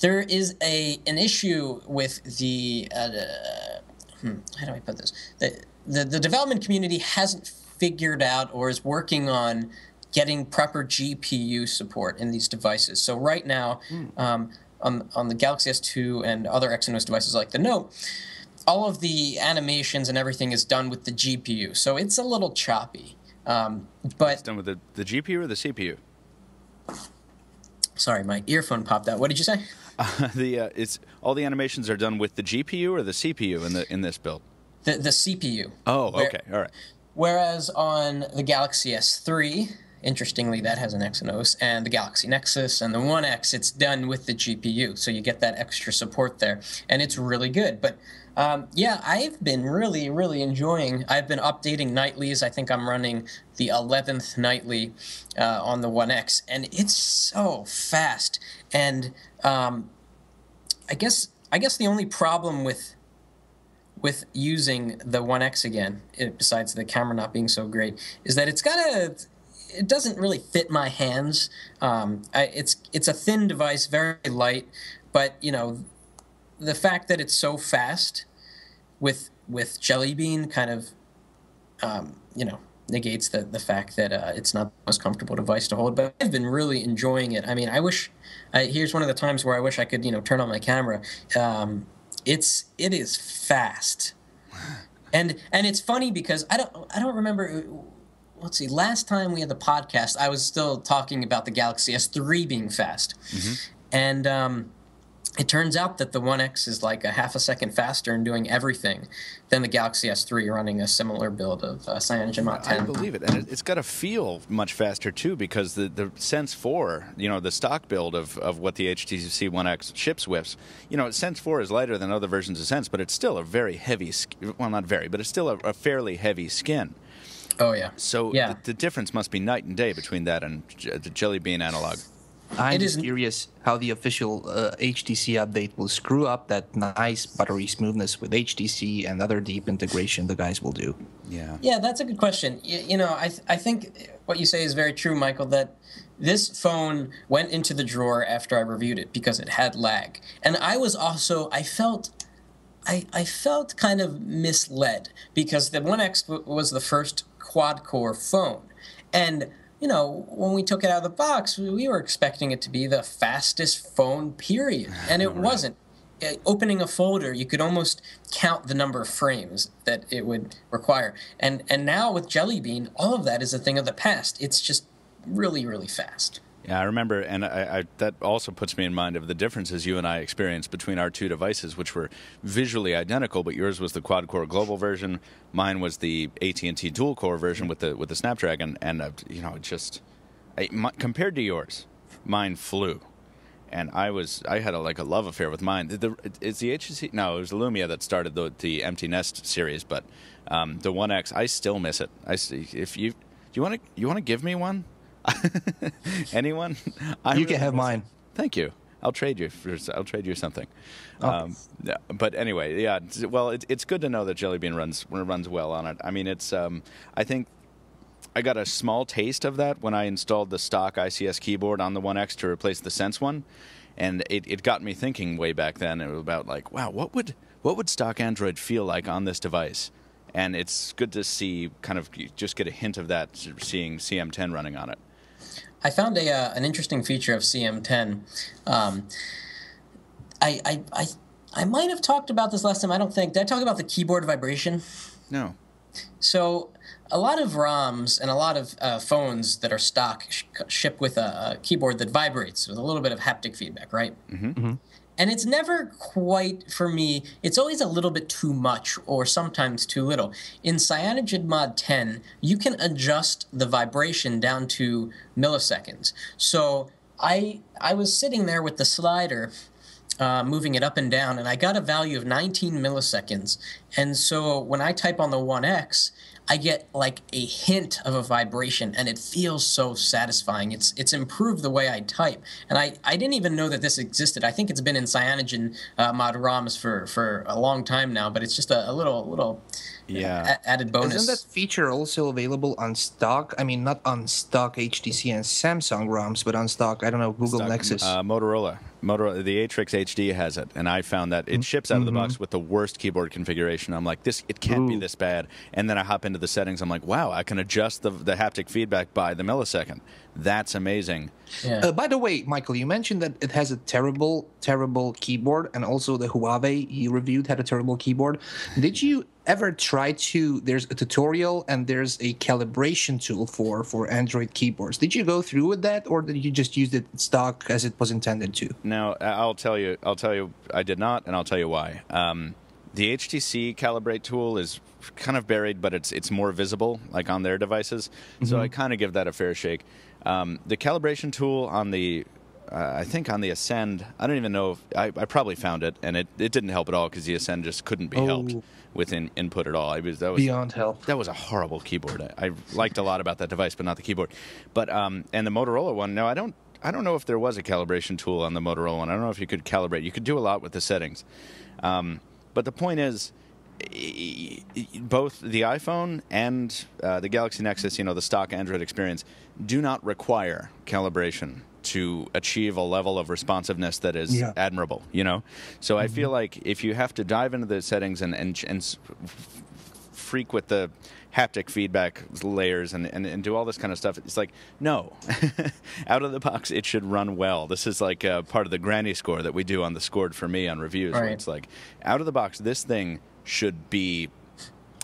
there is a an issue with the uh, hmm, how do I put this? The, the the development community hasn't figured out or is working on getting proper GPU support in these devices. So right now, um, on on the Galaxy S2 and other Exynos devices like the Note, all of the animations and everything is done with the GPU. So it's a little choppy. Um, but It's done with the, the GPU or the CPU? Sorry, my earphone popped out. What did you say? Uh, the uh, it's all the animations are done with the GPU or the CPU in the in this build. The the CPU. Oh, Where- okay, all right. Whereas on the Galaxy S3, interestingly, that has an Exynos, and the Galaxy Nexus and the One X, it's done with the GPU, so you get that extra support there, and it's really good. But um, yeah, I've been really, really enjoying. I've been updating nightlies. I think I'm running the 11th nightly uh, on the One X, and it's so fast. And um, I guess I guess the only problem with with using the One X again, it, besides the camera not being so great, is that it's got a it doesn't really fit my hands. Um, I, it's it's a thin device, very light, but you know, the fact that it's so fast with with Jelly Bean kind of um, you know negates the the fact that uh, it's not the most comfortable device to hold. But I've been really enjoying it. I mean, I wish. I, here's one of the times where I wish I could you know turn on my camera. Um, it's it is fast, and and it's funny because I don't I don't remember. Let's see. Last time we had the podcast, I was still talking about the Galaxy S3 being fast, and um, it turns out that the One X is like a half a second faster in doing everything than the Galaxy S3 running a similar build of uh, CyanogenMod 10. I believe it, and it, it's got to feel much faster too because the the Sense Four, you know, the stock build of, of what the HTC One X ships with, you know, Sense Four is lighter than other versions of Sense, but it's still a very heavy, well, not very, but it's still a, a fairly heavy skin. Oh yeah. So yeah. the, the difference must be night and day between that and j- the Jelly Bean analog. I'm just is- curious how the official uh, HTC update will screw up that nice buttery smoothness with HTC and other deep integration the guys will do. Yeah. Yeah, that's a good question. You, you know, I th- I think what you say is very true, Michael. That this phone went into the drawer after I reviewed it because it had lag, and I was also I felt. I, I felt kind of misled because the One X w- was the first quad core phone. And, you know, when we took it out of the box, we we were expecting it to be the fastest phone, period. And it wasn't. Uh, Opening a folder, you could almost count the number of frames that it would require. And and now with Jelly Bean, all of that is a thing of the past. It's just really, really fast. Yeah, I remember, and I, I, that also puts me in mind of the differences you and I experienced between our two devices, which were visually identical, but yours was the quad-core global version, mine was the AT&T dual-core version with the with the Snapdragon, and uh, you know, just I, my, compared to yours, mine flew, and I was I had a, like a love affair with mine. The, the, it's the HTC, no, it was Lumia that started the the Empty Nest series, but um, the One X, I still miss it. I see if you do you want to you want to give me one. Anyone? I you really can have mine. Thank you. I'll trade you. For, I'll trade you something. Um, yeah, but anyway, yeah. Well, it, it's good to know that Jelly Bean runs runs well on it. I mean, it's. Um, I think I got a small taste of that when I installed the stock ICS keyboard on the One X to replace the Sense one, and it, it got me thinking way back then about like, wow, what would what would stock Android feel like on this device? And it's good to see, kind of, just get a hint of that, seeing CM10 running on it. I found a uh, an interesting feature of CM10. Um, I, I I I might have talked about this last time. I don't think. Did I talk about the keyboard vibration? No. So a lot of ROMs and a lot of uh, phones that are stock sh- ship with a, a keyboard that vibrates with a little bit of haptic feedback, right? Mm-hmm. And it's never quite for me. It's always a little bit too much, or sometimes too little. In CyanogenMod 10, you can adjust the vibration down to milliseconds. So I I was sitting there with the slider uh, moving it up and down, and I got a value of 19 milliseconds. And so when I type on the One X, I get like a hint of a vibration, and it feels so satisfying. It's it's improved the way I type, and I, I didn't even know that this existed. I think it's been in Cyanogen uh, mod ROMs for, for a long time now, but it's just a, a little little Yeah. a- added bonus. Isn't that feature also available on stock? I mean, not on stock HTC and Samsung ROMs, but on stock, I don't know, Google Stock- Nexus. Uh, Motorola. Motorola. The Atrix HD has it, and I found that it mm-hmm. ships out of the box mm-hmm. with the worst keyboard configuration. I'm like, this. It can't be this bad. And then I hop into the settings. I'm like, wow, I can adjust the the haptic feedback by the millisecond. That's amazing. yeah. Uh, by the way, Michael, you mentioned that it has a terrible, terrible keyboard, and also the Huawei you reviewed had a terrible keyboard. Did you ever try to? There's a tutorial and there's a calibration tool for for Android keyboards. Did you go through with that, or did you just use it stock as it was intended to? Now I'll tell you. I'll tell you. I did not, and I'll tell you why. Um, the HTC Calibrate tool is kind of buried, but it's it's more visible, like on their devices. Mm-hmm. So I kind of give that a fair shake. Um, the calibration tool on the uh, I think on the Ascend, I don't even know if I, I probably found it, and it, it didn't help at all because the Ascend just couldn't be oh. helped with in, input at all. I was that was beyond help. That was a horrible keyboard. I, I liked a lot about that device, but not the keyboard. But um, and the Motorola one, no, I don't. I don't know if there was a calibration tool on the Motorola one. I don't know if you could calibrate. You could do a lot with the settings, um, but the point is, both the iPhone and uh, the Galaxy Nexus, you know, the stock Android experience, do not require calibration to achieve a level of responsiveness that is yeah. admirable. You know, so mm-hmm. I feel like if you have to dive into the settings and and, and freak with the haptic feedback layers and, and, and, do all this kind of stuff. It's like, no. Out of the box, it should run well. This is like uh, part of the granny score that we do on the Scored for Me on reviews. Right. Where it's like, out of the box, this thing should be,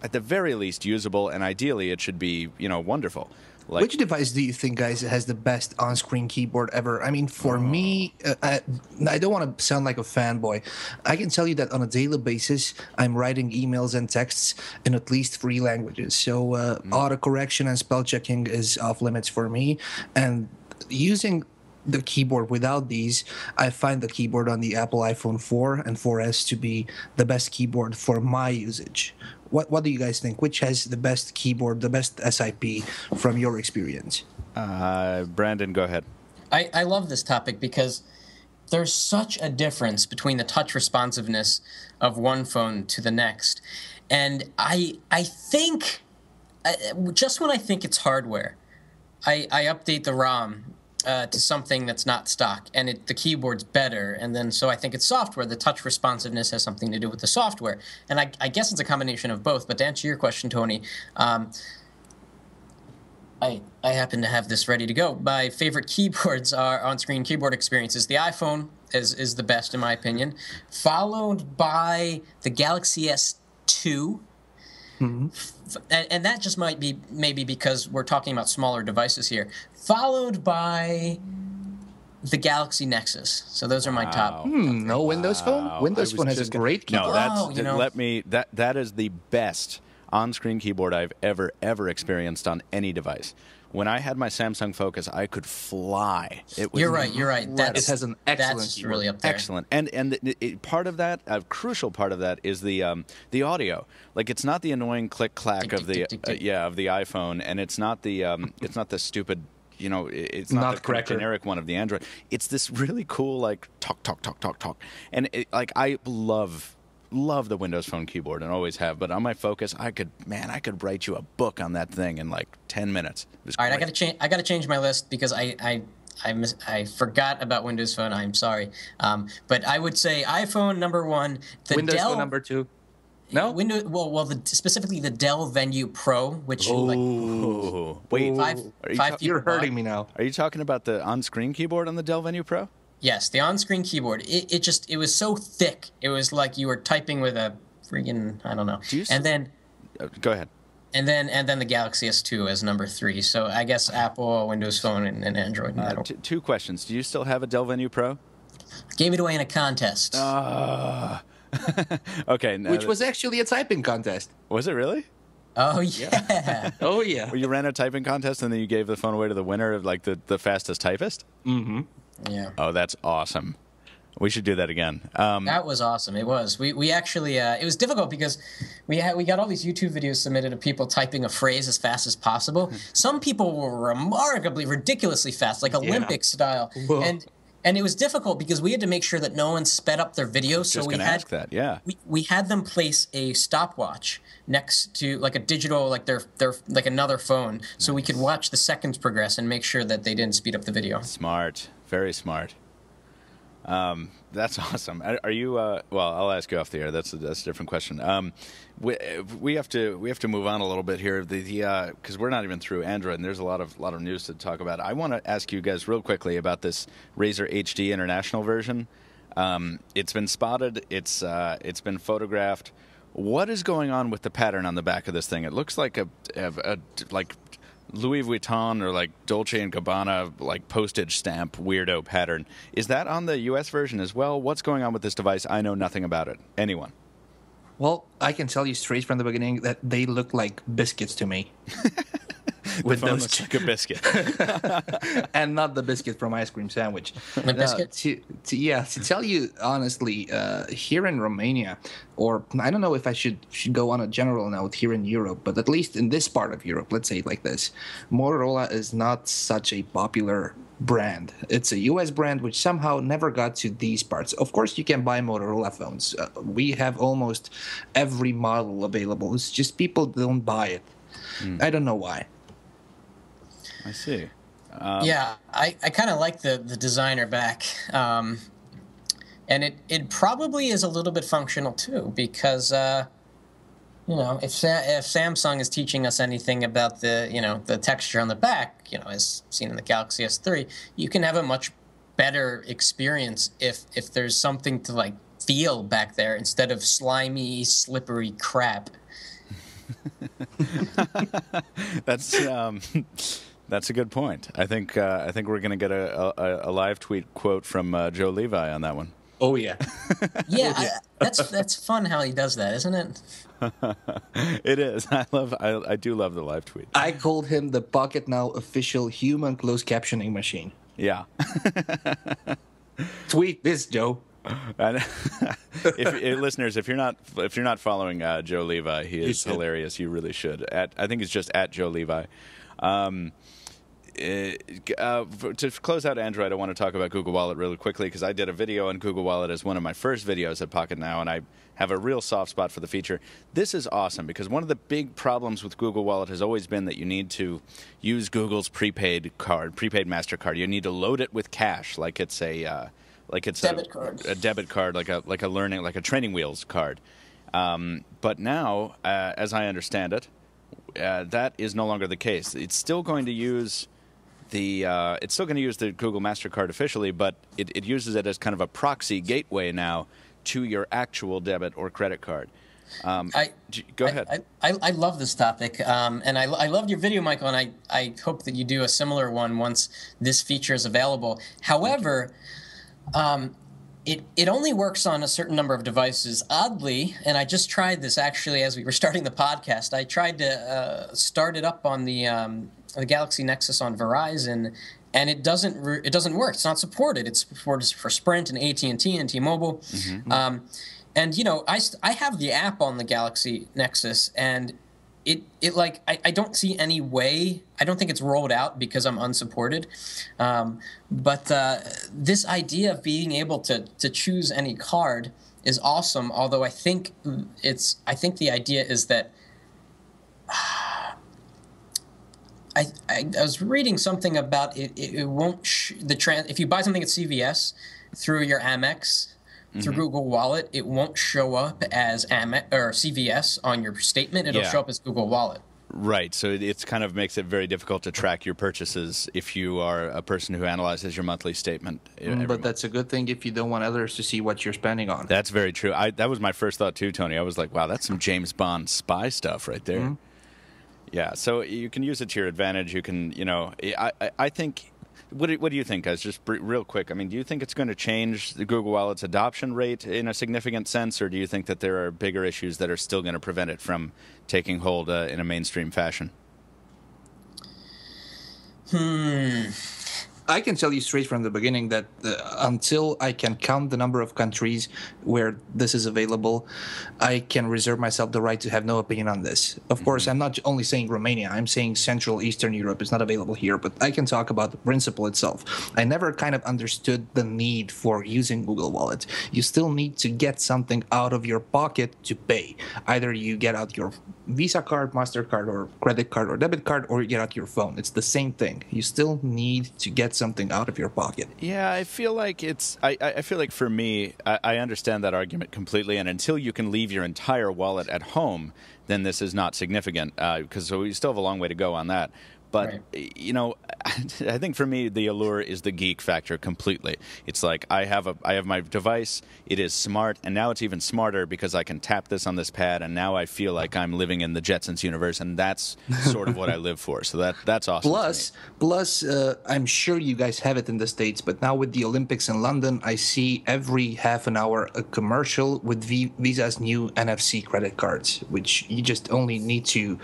at the very least, usable, and ideally, it should be, you know, wonderful. Like, Which device do you think, guys, has the best on-screen keyboard ever? I mean, for me, uh, I, I, don't want to sound like a fanboy. I can tell you that on a daily basis, I'm writing emails and texts in at least three languages. So uh, mm. auto correction and spell checking is off limits for me, and using the keyboard without these, I find the keyboard on the Apple iPhone 4 and 4S to be the best keyboard for my usage. What What do you guys think? Which has the best keyboard, the best SIP from your experience? Uh, Brandon, go ahead. I, I love this topic because there's such a difference between the touch responsiveness of one phone to the next, and I I think just when I think it's hardware, I, I update the ROM uh, to something that's not stock, and it, the keyboard's better. And then, so I think it's software. The touch responsiveness has something to do with the software, and I, I guess it's a combination of both. But to answer your question, Tony, um, I I happen to have this ready to go. My favorite keyboards are on-screen keyboard experiences. The iPhone is is the best in my opinion, followed by the Galaxy S2 Mm-hmm. And, and, that just might be maybe because we're talking about smaller devices here, followed by the Galaxy Nexus. So those are my wow. top. Hmm, no Windows Phone. Windows Phone has a great keyboard. No, that's oh, you know, let me that that is the best on-screen keyboard I've ever ever experienced on any device when I had my Samsung Focus, I could fly. It was you're right. You're right. That's, it has an excellent. That's keyboard. really up there. Excellent. And and it, it, part of that, a crucial part of that, is the um, the audio. Like it's not the annoying click clack of the uh, yeah of the iPhone, and it's not the um, it's not the stupid you know, it's not, not the generic one of the Android. It's this really cool, like talk, talk, talk, talk, talk, and it, like I love love the Windows Phone keyboard and always have. But on my Focus, I could, man, I could write you a book on that thing in like ten minutes. All right, great. I got to change. I got to change my list because I, I I mis- I forgot about Windows Phone. I'm sorry, um, but I would say iPhone number one. The Windows Dell, Phone number two. No. Windows. Well, well, the, specifically the Dell Venue Pro, which Ooh. like wait, five, are you five ta- You're hurting me now. Are you talking about the on-screen keyboard on the Dell Venue Pro? Yes, the on-screen keyboard. It, it just it was so thick. It was like you were typing with a freaking I don't know. Do and then uh, go ahead. And then and then the Galaxy S2 as number three. So I guess Apple, Windows Phone, and, and Android. Uh, t- two questions. Do you still have a Dell Venue Pro? Gave it away in a contest. Uh, okay. Which was actually a typing contest. Was it really? Oh yeah. oh yeah. Well, you ran a typing contest and then you gave the phone away to the winner of like the, the fastest typist? Mm-hmm. Yeah. Oh, that's awesome. We should do that again. Um, that was awesome. It was. We we actually uh, it was difficult because we had we got all these YouTube videos submitted of people typing a phrase as fast as possible. Hmm. Some people were remarkably ridiculously fast, like Olympic yeah. style, Whoa. and and it was difficult because we had to make sure that no one sped up their video. So we had ask that, yeah. We, we had them place a stopwatch next to like a digital, like their their like another phone, nice. so we could watch the seconds progress and make sure that they didn't speed up the video. Smart, very smart. Um, that's awesome. Are you? Uh, well, I'll ask you off the air. That's a, that's a different question. Um, we, we have to we have to move on a little bit here. The because uh, we're not even through Android, and there's a lot of lot of news to talk about. I want to ask you guys real quickly about this RAZR HD International version. Um, it's been spotted. It's uh, it's been photographed. What is going on with the pattern on the back of this thing? It looks like a, a, a like Louis Vuitton or like Dolce and Gabbana like postage stamp weirdo pattern. Is that on the US version as well? What's going on with this device? I know nothing about it. Anyone? Well, I can tell you straight from the beginning that they look like biscuits to me. with those looks like biscuit, and not the biscuit from ice cream sandwich. The biscuit. to, to, yeah, to tell you honestly, uh, here in Romania, or I don't know if I should should go on a general note here in Europe, but at least in this part of Europe, let's say it like this, Motorola is not such a popular brand. It's a US brand which somehow never got to these parts. Of course, you can buy Motorola phones. Uh, we have almost every model available. It's just people don't buy it. Mm. I don't know why. I see. Um, yeah, I, I kind of like the, the designer back. Um, and it, it probably is a little bit functional too, because, uh, you know, if, if Samsung is teaching us anything about the, you know, the texture on the back, you know, as seen in the Galaxy S3, you can have a much better experience if, if there's something to like feel back there instead of slimy, slippery crap. That's, um, that's a good point. I think uh, I think we're going to get a, a, a, live tweet quote from uh, Joe Levi on that one. Oh yeah, yeah. I, that's that's fun how he does that, isn't it? it is. I love. I, I do love the live tweet. I called him the Pocketnow official human closed captioning machine. Yeah. tweet this, Joe. if, if, listeners, if you're not if you're not following uh, Joe Levi, he is hilarious. You really should. At I think it's just at Joe Levi. Um, uh, to close out Android, I want to talk about Google Wallet really quickly because I did a video on Google Wallet as one of my first videos at Pocketnow, and I have a real soft spot for the feature. This is awesome because one of the big problems with Google Wallet has always been that you need to use Google's prepaid card, prepaid Mastercard. You need to load it with cash, like it's a uh, like it's debit a, card. a debit card, like a like a learning like a training wheels card. Um, but now, uh, as I understand it, uh, that is no longer the case. It's still going to use the uh, it's still going to use the Google Mastercard officially, but it, it, uses it as kind of a proxy gateway now to your actual debit or credit card. Um, I, go ahead. I, I, I, love this topic, um, and I, I loved your video, Michael, and I, I hope that you do a similar one once this feature is available. However, um, it, it only works on a certain number of devices. Oddly, and I just tried this actually as we were starting the podcast. I tried to uh, start it up on the um, the Galaxy Nexus on Verizon, and it doesn't re- it doesn't work. It's not supported. It's supported for Sprint and AT and T and T-Mobile. Mm-hmm. Um, and you know, I I have the app on the Galaxy Nexus, and it it like I, I don't see any way I don't think it's rolled out because I'm unsupported um, but uh, this idea of being able to to choose any card is awesome although I think it's I think the idea is that I, I, I was reading something about it it, it won't sh- the trans if you buy something at CVS through your Amex through mm-hmm. Google Wallet, it won't show up as Amex or CVS on your statement. It'll yeah. show up as Google Wallet. Right. So it's kind of makes it very difficult to track your purchases if you are a person who analyzes your monthly statement. Mm, but that's a good thing if you don't want others to see what you're spending on. That's very true. I, that was my first thought too, Tony. I was like, wow, that's some James Bond spy stuff right there. Mm-hmm. Yeah. So you can use it to your advantage. You can, you know, I, I, I think what do, what do you think, guys? Just real quick. I mean, do you think it's going to change the Google Wallet's adoption rate in a significant sense, or do you think that there are bigger issues that are still going to prevent it from taking hold uh, in a mainstream fashion? Hmm. I can tell you straight from the beginning that uh, until I can count the number of countries where this is available, I can reserve myself the right to have no opinion on this. Of mm-hmm. course, I'm not only saying Romania, I'm saying Central Eastern Europe is not available here, but I can talk about the principle itself. I never kind of understood the need for using Google Wallet. You still need to get something out of your pocket to pay. Either you get out your Visa card, MasterCard, or credit card, or debit card, or you get out your phone. It's the same thing. You still need to get something out of your pocket. Yeah, I feel like it's. I, I feel like for me, I, I understand that argument completely. And until you can leave your entire wallet at home, then this is not significant because uh, so we still have a long way to go on that. But Right. you know, I think for me the allure is the geek factor completely. It's like I have a I have my device. It is smart, and now it's even smarter because I can tap this on this pad, and now I feel like I'm living in the Jetsons universe, and that's sort of what I live for. So that that's awesome. Plus, plus, uh, I'm sure you guys have it in the states, but now with the Olympics in London, I see every half an hour a commercial with v- Visa's new NFC credit cards, which you just only need to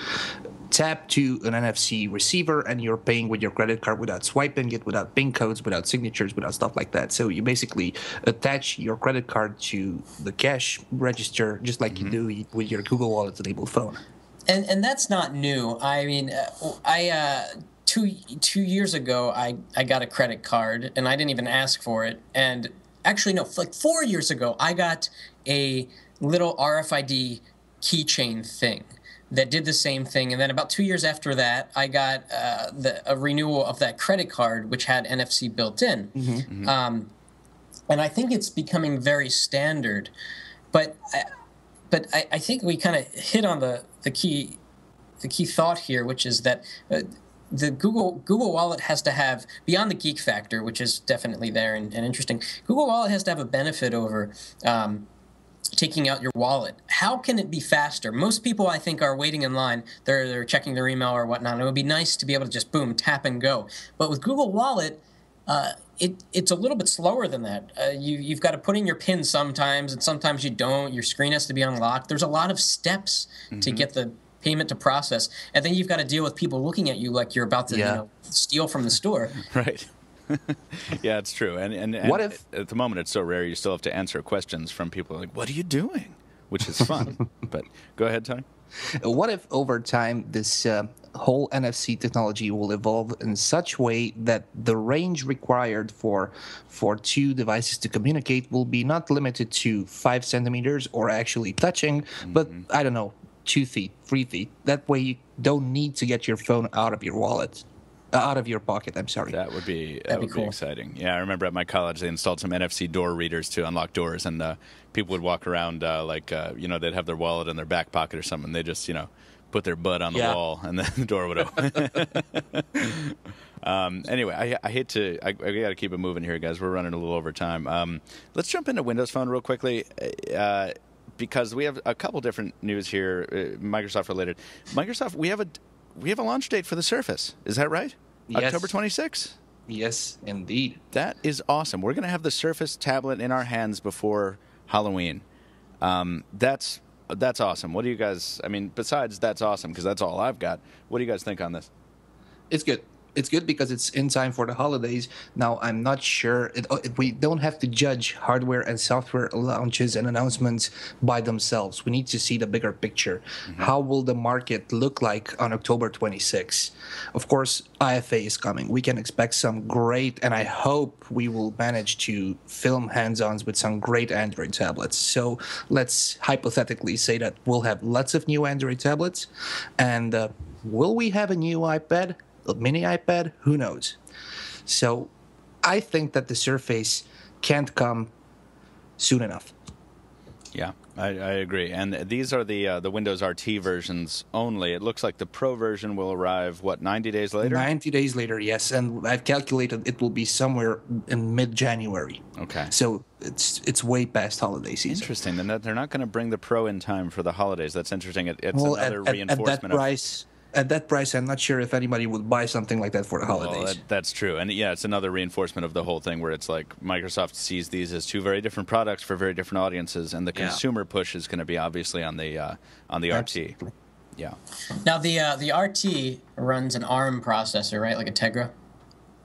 tap to an NFC receiver, and you're paying with your credit card without swiping it, without PIN codes, without signatures, without stuff like that. So you basically attach your credit card to the cash register, just like you do with your Google Wallet enabled phone. and and that's not new. I mean, uh, I uh, two two years ago, I I got a credit card, and I didn't even ask for it. And actually, no, like four years ago, I got a little RFID keychain thing that did the same thing. And then about two years after that, I got uh, the, a renewal of that credit card, which had NFC built in. Um, and I think it's becoming very standard. But I, but I, I think we kind of hit on the, the key the key thought here, which is that uh, the Google Google Wallet has to have beyond the geek factor, which is definitely there and, and interesting. Google Wallet has to have a benefit over. Um, taking out your wallet how can it be faster most people i think are waiting in line they're, they're checking their email or whatnot and it would be nice to be able to just boom tap and go but with google wallet uh, it, it's a little bit slower than that. Uh, you, you've got to put in your PIN sometimes, and sometimes you don't. Your screen has to be unlocked. There's a lot of steps to get the payment to process, and then you've got to deal with people looking at you like you're about to Yeah. you know, steal from the store. Right. yeah, it's true. And, and, and What if- at the moment it's so rare you still have to answer questions from people like, "What are you doing?" which is fun. but go ahead, Tony. What if over time this uh, whole NFC technology will evolve in such way that the range required for for two devices to communicate will be not limited to five centimeters or actually touching, but I don't know, two feet, three feet. That way you don't need to get your phone out of your wallet, out of your pocket. I'm sorry. That would be that That'd be cool. be exciting. Yeah, I remember at my college they installed some NFC door readers to unlock doors, and uh, people would walk around uh, like uh, you know they'd have their wallet in their back pocket or something. They just you know put their butt on the Yeah. wall, and then the door would open. um, anyway, I, I hate to. I, I got to keep it moving here, guys. We're running a little over time. Um, let's jump into Windows Phone real quickly. Uh, because we have a couple different news here, uh, Microsoft related. Microsoft, we have a we have a launch date for the Surface. Is that right? Yes. October 26th. Yes, indeed. That is awesome. We're going to have the Surface tablet in our hands before Halloween. Um, that's that's awesome. What do you guys? I mean, besides that's awesome because that's all I've got. What do you guys think on this? It's good. It's good because it's in time for the holidays. Now, I'm not sure. It, uh, we don't have to judge hardware and software launches and announcements by themselves. We need to see the bigger picture. How will the market look like on October 26? Of course, IFA is coming. We can expect some great, and I hope we will manage to film hands ons with some great Android tablets. So let's hypothetically say that we'll have lots of new Android tablets. And uh, will we have a new iPad? Mini iPad, who knows? So I think that the Surface can't come soon enough. Yeah, I, I agree. And these are the uh, the Windows RT versions only. It looks like the Pro version will arrive what 90 days later. 90 days later, yes, and I've calculated it will be somewhere in mid-January. Okay. So it's it's way past holiday season. Interesting. Then that they're not going to bring the Pro in time for the holidays. That's interesting. It, it's Well, another at, at reinforcement that of price, at that price, I'm not sure if anybody would buy something like that for the holidays. Well, that, that's true, and yeah, it's another reinforcement of the whole thing where it's like Microsoft sees these as two very different products for very different audiences, and the Yeah. consumer push is going to be obviously on the uh, on the RT. Yeah, Now the uh, the RT runs an ARM processor, right, like a Tegra.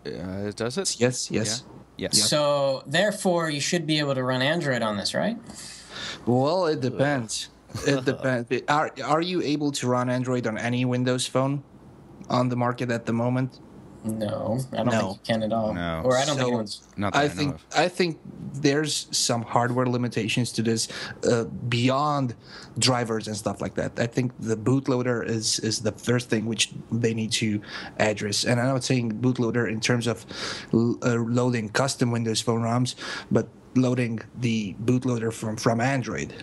uh, does it? yes, yes. Yeah. Yes. So therefore, you should be able to run Android on this, right? Well, it depends. It depends. Are are you able to run Android on any Windows phone on the market at the moment? No, I don't No. think you can at all. No. Or I don't think So- anyone's. Not that I, I know think of. I think there's some hardware limitations to this uh, beyond drivers and stuff like that. I think the bootloader is is the first thing which they need to address. And I'm not saying bootloader in terms of l- uh, loading custom Windows Phone ROMs, but loading the bootloader from from Android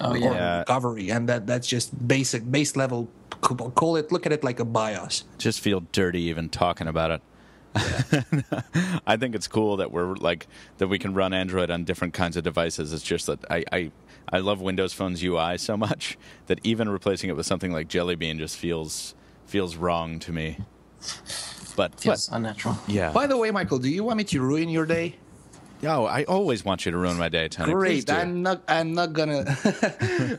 Oh or yeah. Yeah. recovery, and that that's just basic base level call it look at it like a BIOS. Just feel dirty even talking about it. I think it's cool that we're like that we can run Android on different kinds of devices. It's just that I, I I love Windows Phone's UI so much that even replacing it with something like Jelly Bean just feels feels wrong to me. But Feels but, unnatural. yeah. By the way, Michael, do you want me to ruin your day? Yo, I always want you to ruin my day, Tony. Great. I'm not. I'm not gonna.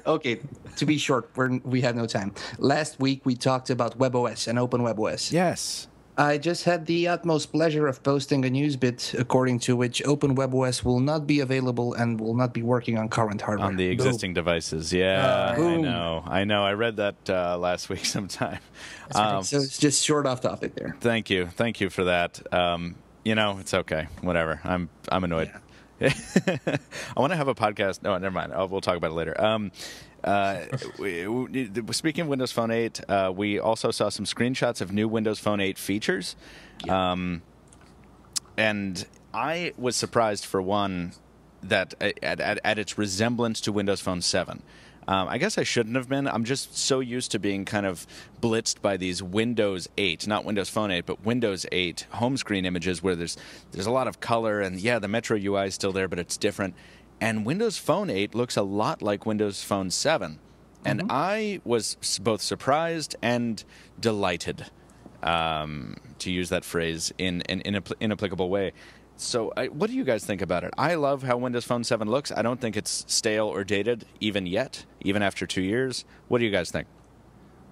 okay. To be short, we're, we have no time. Last week we talked about WebOS and Open WebOS. Yes. I just had the utmost pleasure of posting a news bit according to which Open WebOS will not be available and will not be working on current hardware. On the Boom. existing devices, yeah, I Boom. know, I know. I read that uh, last week sometime. Um, So it's just short off topic there. Thank you, thank you for that. Um, you know, it's okay. Whatever. I'm I'm annoyed. I want to have a podcast. No, never mind. Oh, we'll talk about it later. Um, uh, we, we, speaking of Windows Phone 8, uh, we also saw some screenshots of new Windows Phone 8 features. Um, and I was surprised for one that at, at, at its resemblance to Windows Phone 7. Um, I guess I shouldn't have been. I'm just so used to being kind of blitzed by these Windows 8, not Windows Phone 8, but Windows 8 home screen images where there's there's a lot of color and yeah, the Metro UI is still there, but it's different. And Windows Phone 8 looks a lot like Windows Phone 7, and I was both surprised and delighted um, to use that phrase in an inappl- inapplicable way. So, I, what do you guys think about it? I love how Windows Phone 7 looks. I don't think it's stale or dated even yet, even after two years. What do you guys think?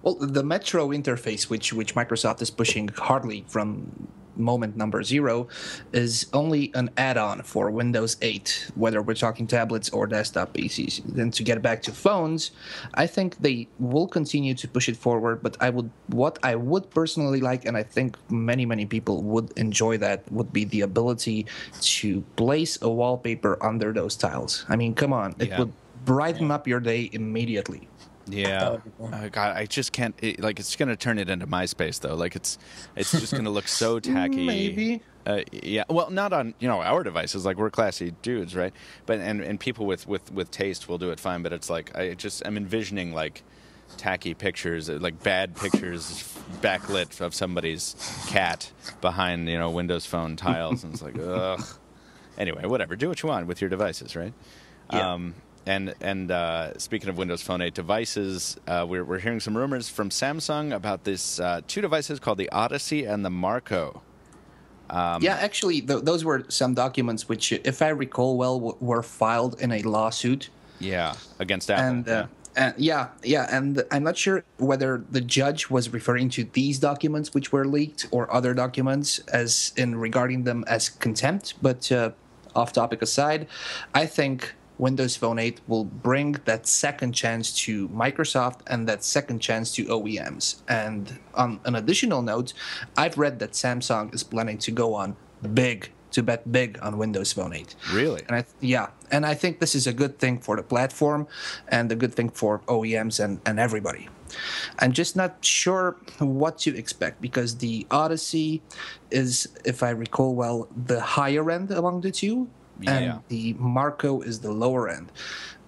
Well, the Metro interface, which which Microsoft is pushing hardly from moment number zero, is only an add-on for Windows 8, whether we're talking tablets or desktop PCs. Then to get back to phones, I think they will continue to push it forward. But I would, what I would personally like, and I think many many people would enjoy that, would be the ability to place a wallpaper under those tiles. I mean, come on, it Yeah. would brighten up your day immediately. Yeah, would be cool. uh, God, I just can't. It, like, it's going to turn it into MySpace though. Like, it's it's just going to look so tacky. Maybe. Uh, yeah. Well, not on you know our devices. Like, we're classy dudes, right? But and and people with with with taste will do it fine. But it's like I just am envisioning like tacky pictures, uh, like bad pictures, backlit of somebody's cat behind you know Windows Phone tiles, and it's like ugh. Anyway, whatever. Do what you want with your devices, right? Yeah. Um, and and uh, speaking of Windows Phone 8 devices, uh, we're, we're hearing some rumors from Samsung about this uh, two devices called the Odyssey and the Marco. Um, yeah, actually, th- those were some documents which, if I recall well, w- were filed in a lawsuit. Yeah, against Apple. And, yeah. uh, and yeah, yeah, and I'm not sure whether the judge was referring to these documents which were leaked or other documents as in regarding them as contempt. But uh, off topic aside, I think Windows Phone 8 will bring that second chance to Microsoft and that second chance to OEMs. And on an additional note, I've read that Samsung is planning to go on big to bet big on Windows Phone 8. Really? And I yeah, and I think this is a good thing for the platform and a good thing for OEMs and, and everybody. I'm just not sure what to expect because the Odyssey is, if I recall well, the higher end among the two, Yeah. and the Marco is the lower end.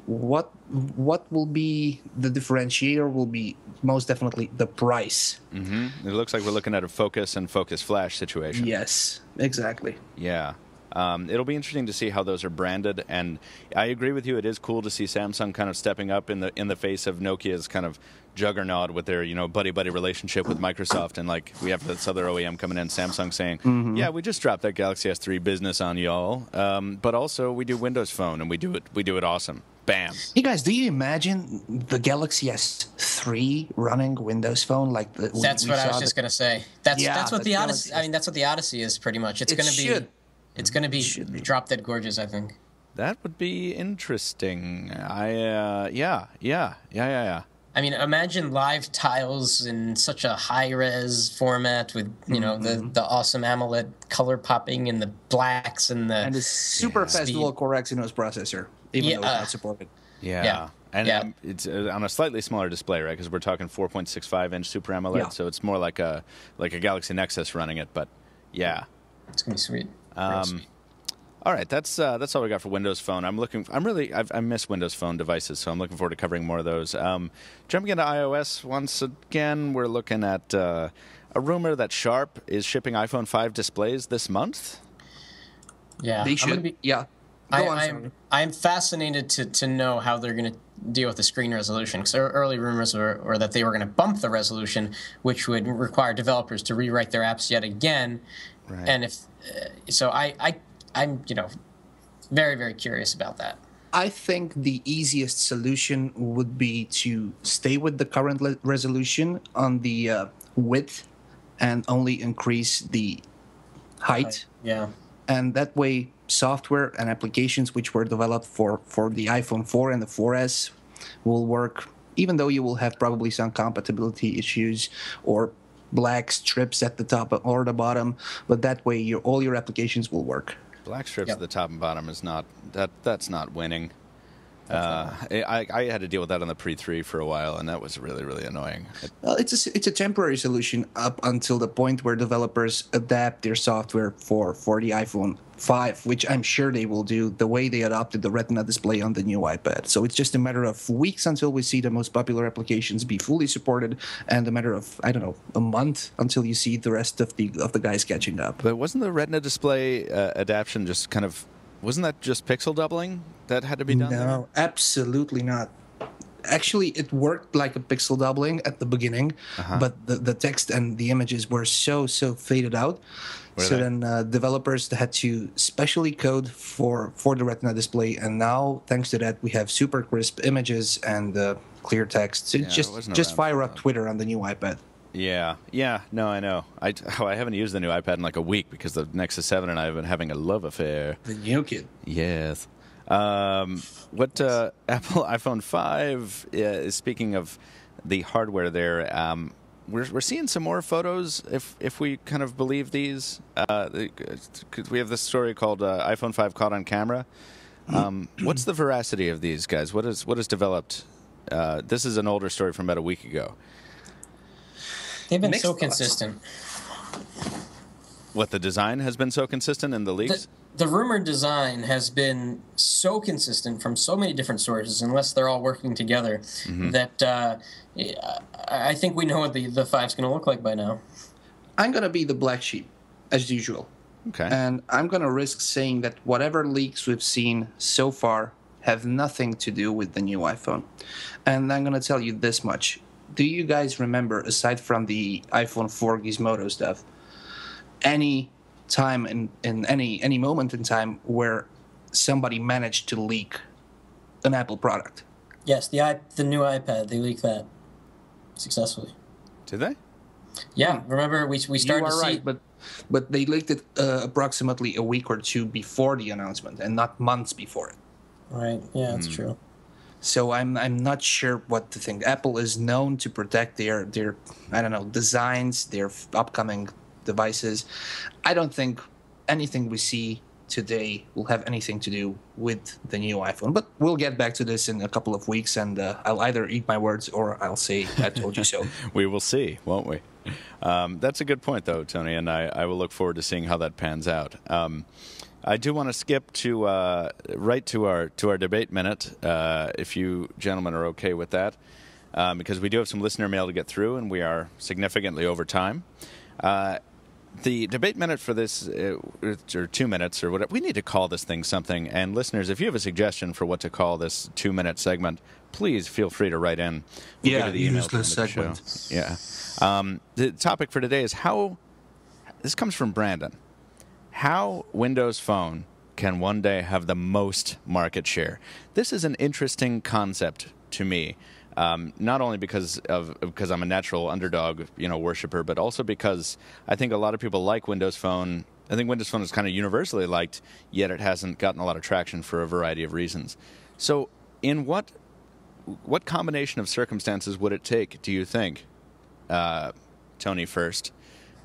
What what will be the differentiator? Will be most definitely the price. hmm It looks like we're looking at a Focus and Focus Flash situation. Yes, exactly. Yeah. Um, it'll be interesting to see how those are branded, and I agree with you. It is cool to see Samsung kind of stepping up in the in the face of Nokia's kind of juggernaut with their you know buddy buddy relationship with Microsoft, and like we have this other OEM coming in, Samsung saying, "Yeah, we just dropped that Galaxy S3 business on y'all, um, but also we do Windows Phone, and we do it we do it awesome." Bam. Hey guys, do you imagine the Galaxy S3 running Windows Phone like the? That's we what I was saw just gonna say. That's Yeah, that's what the the Galaxy Odyssey. I mean, that's what the Odyssey is pretty much. It's It gonna should. be. It's gonna be, should be. drop dead gorgeous. I think. That would be interesting. I uh, yeah yeah yeah yeah yeah. I mean, imagine live tiles in such a high res format with you know Mm-hmm. the the awesome AMOLED color popping and the blacks and the and a super Yeah. fast Speed. dual core Exynos processor, even Yeah, though it's not supported. Yeah. Yeah. And Yeah. um, it's uh, on a slightly smaller display, right? Because we're talking 4.65 inch Super AMOLED, Yeah. so it's more like a like a Galaxy Nexus running it. But yeah. it's gonna be sweet. Um, All right, that's uh, that's all we got for Windows Phone. I'm looking. I'm really. I've, I miss Windows Phone devices, so I'm looking forward to covering more of those. Um, jumping into iOS once again, we're looking at uh, a rumor that Sharp is shipping iPhone 5 displays this month. Yeah, They should. be- yeah. Go I, on, I'm, I'm fascinated to, to know how they're going to deal with the screen resolution because early rumors were, were that they were going to bump the resolution, which would require developers to rewrite their apps yet again. Right. And if uh, so, I, I I'm you know very very curious about that. I think the easiest solution would be to stay with the current le- resolution on the uh, width and only increase the height. Yeah. And that way, software and applications which were developed for, for the iPhone 4 and the 4S will work, even though you will have probably some compatibility issues or black strips at the top or the bottom. But that way, your, all your applications will work. Black strips Yep. at the top and bottom is not that. That's not winning. Uh, I, I had to deal with that on the pre three for a while, and that was really really annoying. Well, it's a, it's a temporary solution up until the point where developers adapt their software for, for the iPhone 5, which I'm sure they will do the way they adopted the Retina display on the new iPad. So it's just a matter of weeks until we see the most popular applications be fully supported, and a matter of I don't know a month until you see the rest of the of the guys catching up. But wasn't the Retina display uh, adaptation just kind of? Wasn't that just pixel doubling that had to be done? there? No, absolutely not. Actually, it worked like a pixel doubling at the beginning, Uh-huh. but the, the text and the images were so so faded out. Were so they? then uh, developers had to specially code for for the Retina display, and now thanks to that we have super crisp images and uh, clear text. So Yeah, just just fire up. Twitter on the new iPad. Yeah, yeah, no, I know. I, oh, I haven't used the new iPad in like a week because the Nexus 7 and I have been having a love affair. The new kid. Yes. Um, what uh, Apple iPhone 5 uh, is speaking of the hardware there. Um, we're, we're seeing some more photos if if we kind of believe these. Uh, we have this story called uh, iPhone 5 caught on camera. Um, what's the veracity of these guys? What is what is developed? Uh, this is an older story from about a week ago. They've been Mixed so thoughts. consistent. What the design has been so consistent in the leaks. The, the rumored design has been so consistent from so many different sources, unless they're all working together, Mm-hmm. that uh, I I think we know what the, the five's going to look like by now. I'm gonna be the black sheep, as usual. okay. And I'm going to risk saying that whatever leaks we've seen so far have nothing to do with the new iPhone. And I'm going to tell you this much. Do you guys remember, aside from the iPhone 4 Gizmodo stuff, any time in, in any any moment in time where somebody managed to leak an Apple product? Yes, the i the new iPad they leaked that successfully. Did they? Yeah, remember we we started you to are see right, but but they leaked it uh, approximately a week or two before the announcement and not months before it. right. Yeah, that's true. So I'm I'm not sure what to think. Apple is known to protect their their I don't know designs, their upcoming devices. I don't think anything we see today will have anything to do with the new iPhone. But we'll get back to this in a couple of weeks, and uh, I'll either eat my words or I'll say I told you so. We will see, won't we? Um, that's a good point, though, Tony, and I, I will look forward to seeing how that pans out. Um, I do want to skip to uh, right to our to our debate minute, uh, if you gentlemen are okay with that, um, because we do have some listener mail to get through, and we are significantly over time. Uh, the debate minute for this, uh, or two minutes, or whatever. We need to call this thing something. And listeners, if you have a suggestion for what to call this two-minute segment, please feel free to write in. We'll Yeah, the useless at the end of the segment. Yeah. Um, the topic for today is how. This comes from Brandon. How Windows Phone can one day have the most market share. This is an interesting concept to me. Um, not only because of because I'm a natural underdog, you know, worshiper, but also because I think a lot of people like Windows Phone. I think Windows Phone is kind of universally liked, yet it hasn't gotten a lot of traction for a variety of reasons. So, in what what combination of circumstances would it take, do you think, uh, Tony first,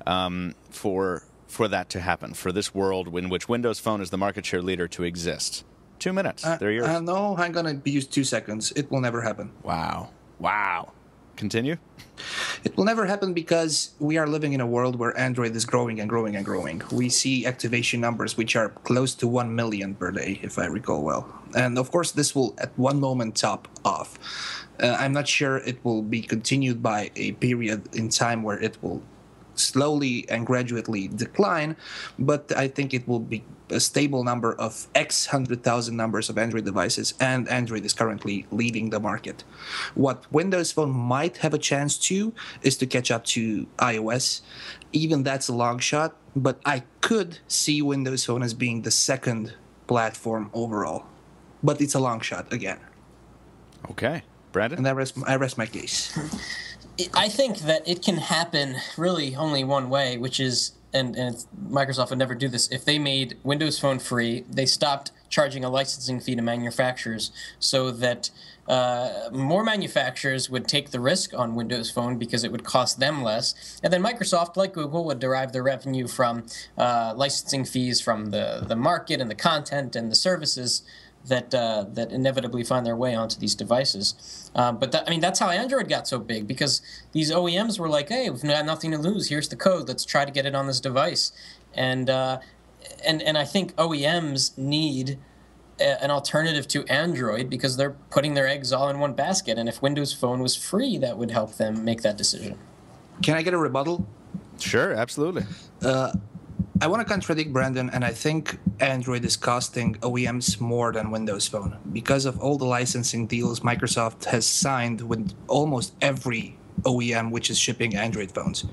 um, for for that to happen, for this world in which Windows Phone is the market share leader to exist? Two minutes. They're yours. Uh, no, I'm gonna use two seconds. It will never happen. wow. Wow. Continue. It will never happen because we are living in a world where Android is growing and growing and growing. We see activation numbers which are close to 1 million per day, if I recall well. And of course, this will at one moment top off. Uh, I'm not sure it will be continued by a period in time where it will slowly and gradually decline, but I think it will be a stable number of X hundred thousand numbers of Android devices, and Android is currently leading the market. What Windows Phone might have a chance to is to catch up to iOS. Even that's a long shot, but I could see Windows Phone as being the second platform overall. But it's a long shot again. Okay, Brandon. And I rest, I rest my case. I think that it can happen really only one way, which is, and, and Microsoft would never do this. If they made Windows Phone free, they stopped charging a licensing fee to manufacturers so that uh, more manufacturers would take the risk on Windows Phone because it would cost them less. And then Microsoft, like Google, would derive their revenue from uh, licensing fees from the, the market and the content and the services that uh, that inevitably find their way onto these devices. Um, but that, I mean, that's how Android got so big because these OEMs were like, "Hey, we've got nothing to lose. Here's the code. Let's try to get it on this device." And uh, and and I think OEMs need a, an alternative to Android because they're putting their eggs all in one basket. And if Windows Phone was free, that would help them make that decision. Can I get a rebuttal? Sure, absolutely. Uh, I want to contradict Brandon, and I think Android is costing OEMs more than Windows Phone because of all the licensing deals Microsoft has signed with almost every OEM which is shipping Android phones.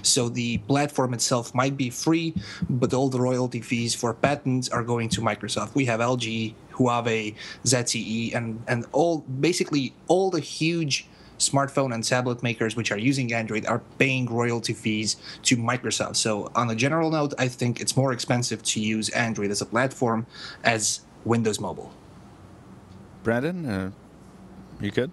So the platform itself might be free, but all the royalty fees for patents are going to Microsoft. We have LG, Huawei, ZTE, and and all basically all the huge smartphone and tablet makers which are using Android are paying royalty fees to Microsoft. So, on a general note, I think it's more expensive to use Android as a platform as Windows Mobile. Brandon, uh, you good?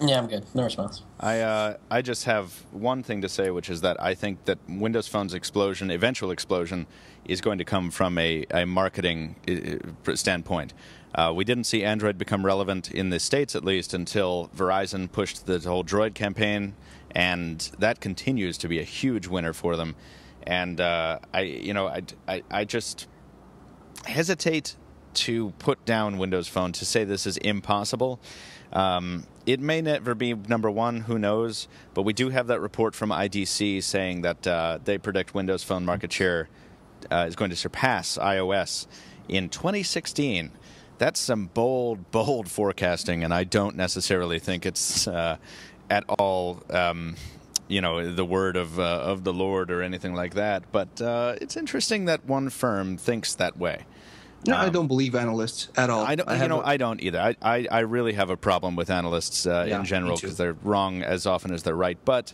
Yeah, I'm good. No response. I uh, I just have one thing to say, which is that I think that Windows Phone's explosion, eventual explosion, is going to come from a, a marketing uh, standpoint. Uh, we didn't see Android become relevant in the states, at least, until Verizon pushed the whole Droid campaign, and that continues to be a huge winner for them. And uh, I, you know, I, I, I just hesitate to put down Windows Phone to say this is impossible. Um, it may never be number one, who knows? But we do have that report from IDC saying that uh, they predict Windows Phone market share uh, is going to surpass iOS in 2016. That's some bold, bold forecasting, and I don't necessarily think it's uh, at all. Um, you know the word of uh, of the Lord or anything like that, but uh, it's interesting that one firm thinks that way. No, um, I don't believe analysts at all. I don't. I you know, a, I don't either. I, I, I really have a problem with analysts uh, yeah, in general because they're wrong as often as they're right. But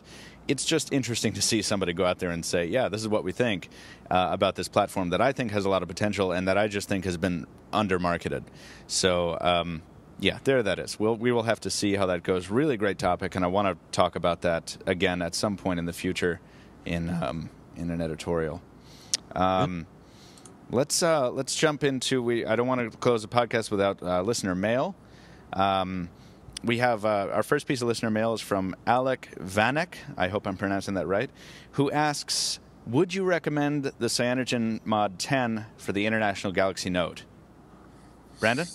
it's just interesting to see somebody go out there and say, "Yeah, this is what we think uh, about this platform that I think has a lot of potential and that I just think has been undermarketed." So. Um, yeah, there that is. We'll, we will have to see how that goes. Really great topic, and I want to talk about that again at some point in the future in um, in an editorial. Um, let's uh, let's jump into we. I don't want to close the podcast without uh, listener mail. Um, we have uh, our first piece of listener mail is from Alec Vanek. I hope I'm pronouncing that right. Who asks, "Would you recommend the CyanogenMod 10 for the International Galaxy Note?" Brandon.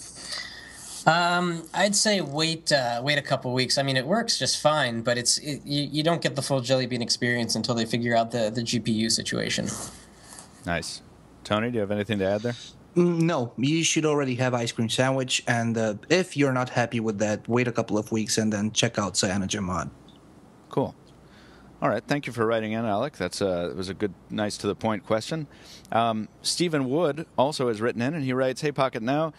Um, I'd say wait, uh, wait a couple weeks. I mean, it works just fine, but it's it, you, you don't get the full Jelly Bean experience until they figure out the the GPU situation. Nice, Tony. Do you have anything to add there? Mm, no, you should already have ice cream sandwich, and uh, if you're not happy with that, wait a couple of weeks and then check out Cyanogen Mod. Cool. All right, thank you for writing in, Alec. That's uh, was a good, nice to the point question. Um, Stephen Wood also has written in, and he writes, "Hey, Pocketnow."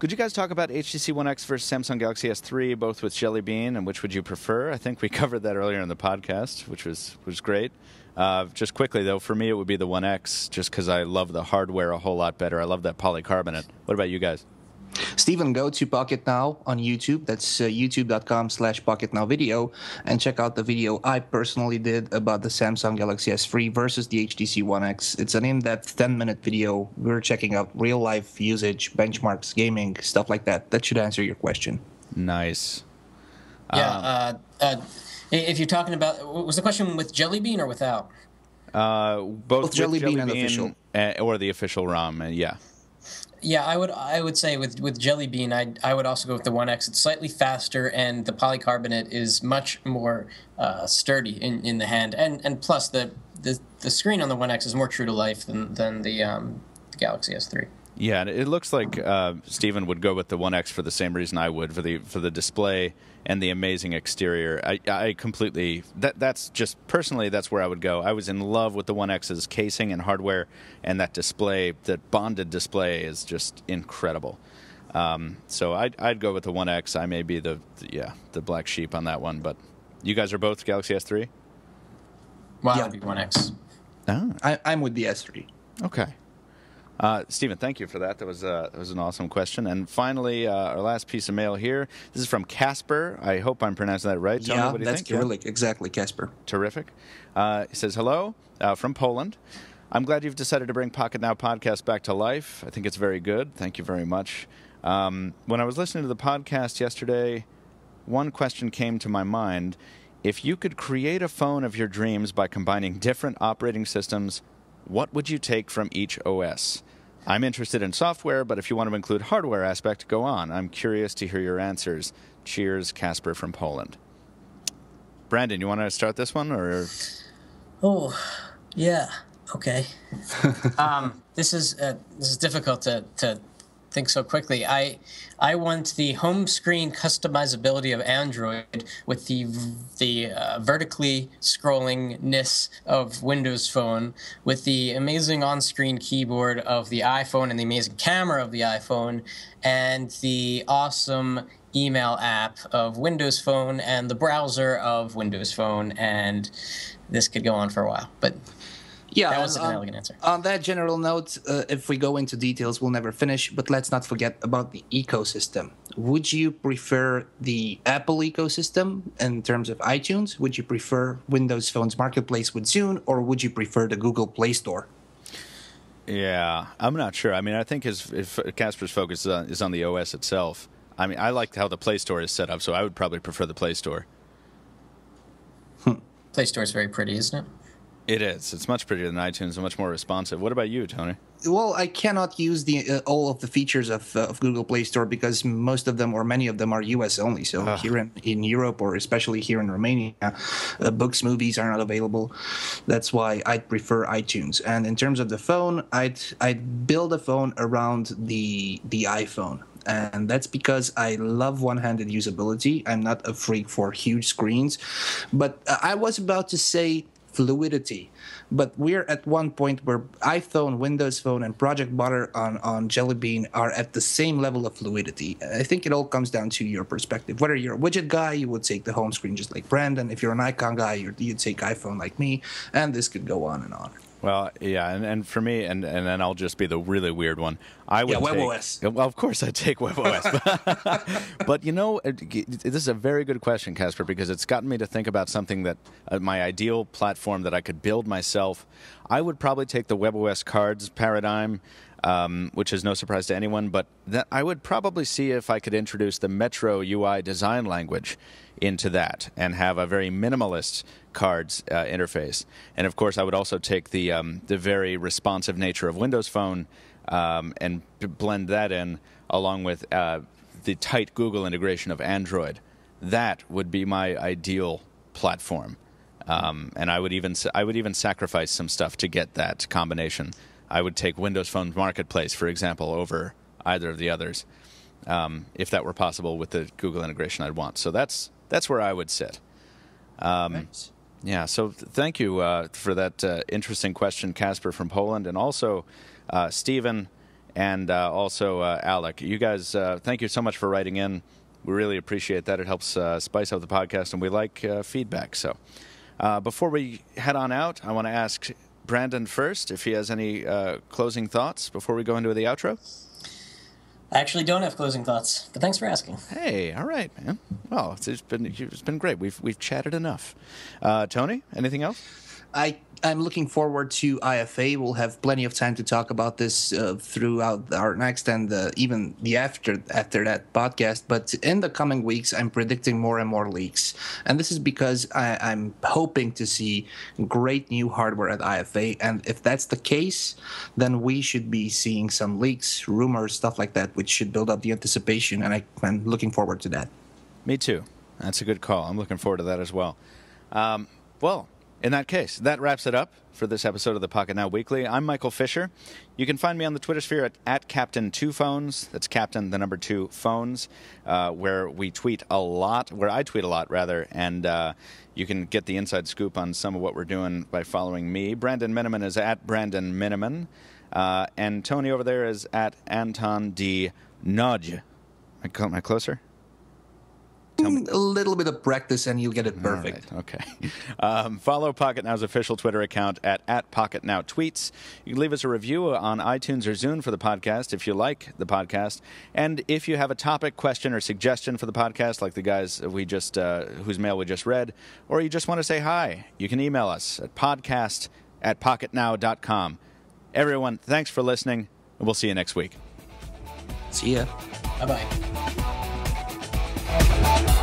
Could you guys talk about HTC One X versus Samsung Galaxy S3, both with Jelly Bean, and which would you prefer? I think we covered that earlier in the podcast, which was was great. Uh, just quickly though, for me it would be the One X, just because I love the hardware a whole lot better. I love that polycarbonate. What about you guys? Stephen, go to Pocketnow on YouTube. That's uh, youtube.com slash Pocketnow video and check out the video I personally did about the Samsung Galaxy S3 versus the HTC One X. It's an in-depth 10-minute video. We're checking out real-life usage, benchmarks, gaming, stuff like that. That should answer your question. Nice. Yeah, um, uh, uh, If you're talking about, was the question with Jelly Bean or without? Uh, both, Both Jelly Bean and official. uh, or the official ROM. Uh, yeah. Yeah, I would I would say with with Jelly Bean, I I would also go with the One X. It's slightly faster, and the polycarbonate is much more uh, sturdy in, in the hand, and and plus the, the the screen on the One X is more true to life than than the um, the Galaxy S3. Yeah, and it looks like uh, Stephen would go with the One X for the same reason I would for the for the display and the amazing exterior. I, I completely that that's just personally that's where I would go. I was in love with the One X's casing and hardware, and that display, that bonded display, is just incredible. Um, so I'd I'd go with the One X. I may be the, the yeah the black sheep on that one, but you guys are both Galaxy S3. Well, Yeah. it'd be One X. Oh, I, I'm with the S3. Okay. Uh, Stephen, thank you for that. That was uh, that was an awesome question. And finally, uh, our last piece of mail here. This is from Casper. I hope I'm pronouncing that right. Tony, yeah, what do you that's think? Yeah? Exactly, Casper. Terrific. Uh, he says, Hello uh, from Poland. I'm glad you've decided to bring Pocketnow podcast back to life. I think it's very good. Thank you very much. Um, when I was listening to the podcast yesterday, one question came to my mind. If you could create a phone of your dreams by combining different operating systems, what would you take from each OS? I'm interested in software, but if you want to include hardware aspect, go on. I'm curious to hear your answers. Cheers, Casper from Poland. Brandon, you want to start this one, or Oh, yeah. Okay. um, this is uh, this is difficult to, to think so quickly. I I want the home screen customizability of Android with the the uh, vertically scrollingness of Windows Phone, with the amazing on-screen keyboard of the iPhone and the amazing camera of the iPhone, and the awesome email app of Windows Phone and the browser of Windows Phone, and this could go on for a while, but Yeah, That was and, an um, elegant answer. On that general note, uh, if we go into details, we'll never finish. But let's not forget about the ecosystem. Would you prefer the Apple ecosystem in terms of iTunes? Would you prefer Windows Phone's marketplace with Zune, or would you prefer the Google Play Store? Yeah, I'm not sure. I mean, I think his if Casper's focus is on, is on the OS itself. I mean, I like how the Play Store is set up, so I would probably prefer the Play Store. Play Store is very pretty, isn't it? It is. It's much prettier than iTunes and much more responsive. What about you, Tony? Well, I cannot use the uh, all of the features of, uh, of Google Play Store because most of them or many of them are US only. So here in, in Europe or especially here in Romania, uh, books, movies are not available. That's why I'd prefer iTunes. And in terms of the phone, I'd I'd build a phone around the the iPhone. And that's because I love one-handed usability. I'm not a freak for huge screens. But uh, I was about to say fluidity. But we're at one point where iPhone, Windows Phone, and Project Butter on, on Jelly Bean are at the same level of fluidity. I think it all comes down to your perspective. Whether you're a widget guy, you would take the home screen just like Brandon. If you're an icon guy, you'd, you'd take iPhone like me. And this could go on and on. Well, yeah, and, and for me, and, and then I'll just be the really weird one. I would Yeah, take, WebOS. Well, of course I take WebOS. but you know, it- this is a very good question, Casper, because it's gotten me to think about something that uh, my ideal platform that I could build myself. I would probably take the WebOS cards paradigm. Um, which is no surprise to anyone, but that I would probably see if I could introduce the Metro UI design language into that and have a very minimalist cards uh, interface. And of course, I would also take the um, the very responsive nature of Windows Phone um, and blend that in along with uh, the tight Google integration of Android. That would be my ideal platform. Um, and I would even I would even sacrifice some stuff to get that combination. I would take Windows Phone Marketplace, for example, over either of the others, um, if that were possible with the Google integration I'd want. So that's that's where I would sit. Nice. Yeah, so th- thank you uh, for that uh, interesting question, Casper from Poland, and also uh, Stephen and uh, also uh, Alec. You guys, uh, thank you so much for writing in. We really appreciate that. It helps spice up the podcast, and we like feedback. So before we head on out, I want to ask Brandon first if he has any closing thoughts before we go into the outro. I actually don't have closing thoughts, but thanks for asking. Hey, all right, man. Well, it's, it's been it's been great. We've we've chatted enough. Uh, Tony, anything else? I I'm looking forward to IFA. We'll have plenty of time to talk about this uh, throughout our next and uh, even the after after that podcast. But in the coming weeks, I'm predicting more and more leaks, and this is because I, I'm hoping to see great new hardware at IFA. And if that's the case, then we should be seeing some leaks, rumors, stuff like that, which should build up the anticipation. And I, I'm looking forward to that. Me too. That's a good call. I'm looking forward to that as well. Um, well, in that case, that wraps it up for this episode of the Pocketnow Weekly. I'm Michael Fisher. You can find me on the Twitter sphere at, at Captain Two Phones. That's Captain the number two phones, uh, where we tweet a lot, where I tweet a lot rather, and uh, you can get the inside scoop on some of what we're doing by following me. Brandon Miniman is at Brandon Miniman, uh, and Tony over there is at Anton D. Nudge. Am I closer? A little bit of practice and you'll get it perfect. Right, okay. Um, follow Pocketnow's official Twitter account at, at Pocketnow Tweets. You can leave us a review on iTunes or Zune for the podcast if you like the podcast. And if you have a topic, question, or suggestion for the podcast, like the guys we just uh, whose mail we just read, or you just want to say hi, you can email us at podcast at pocketnow.com. Everyone, thanks for listening, and we'll see you next week. See ya. Bye bye bye.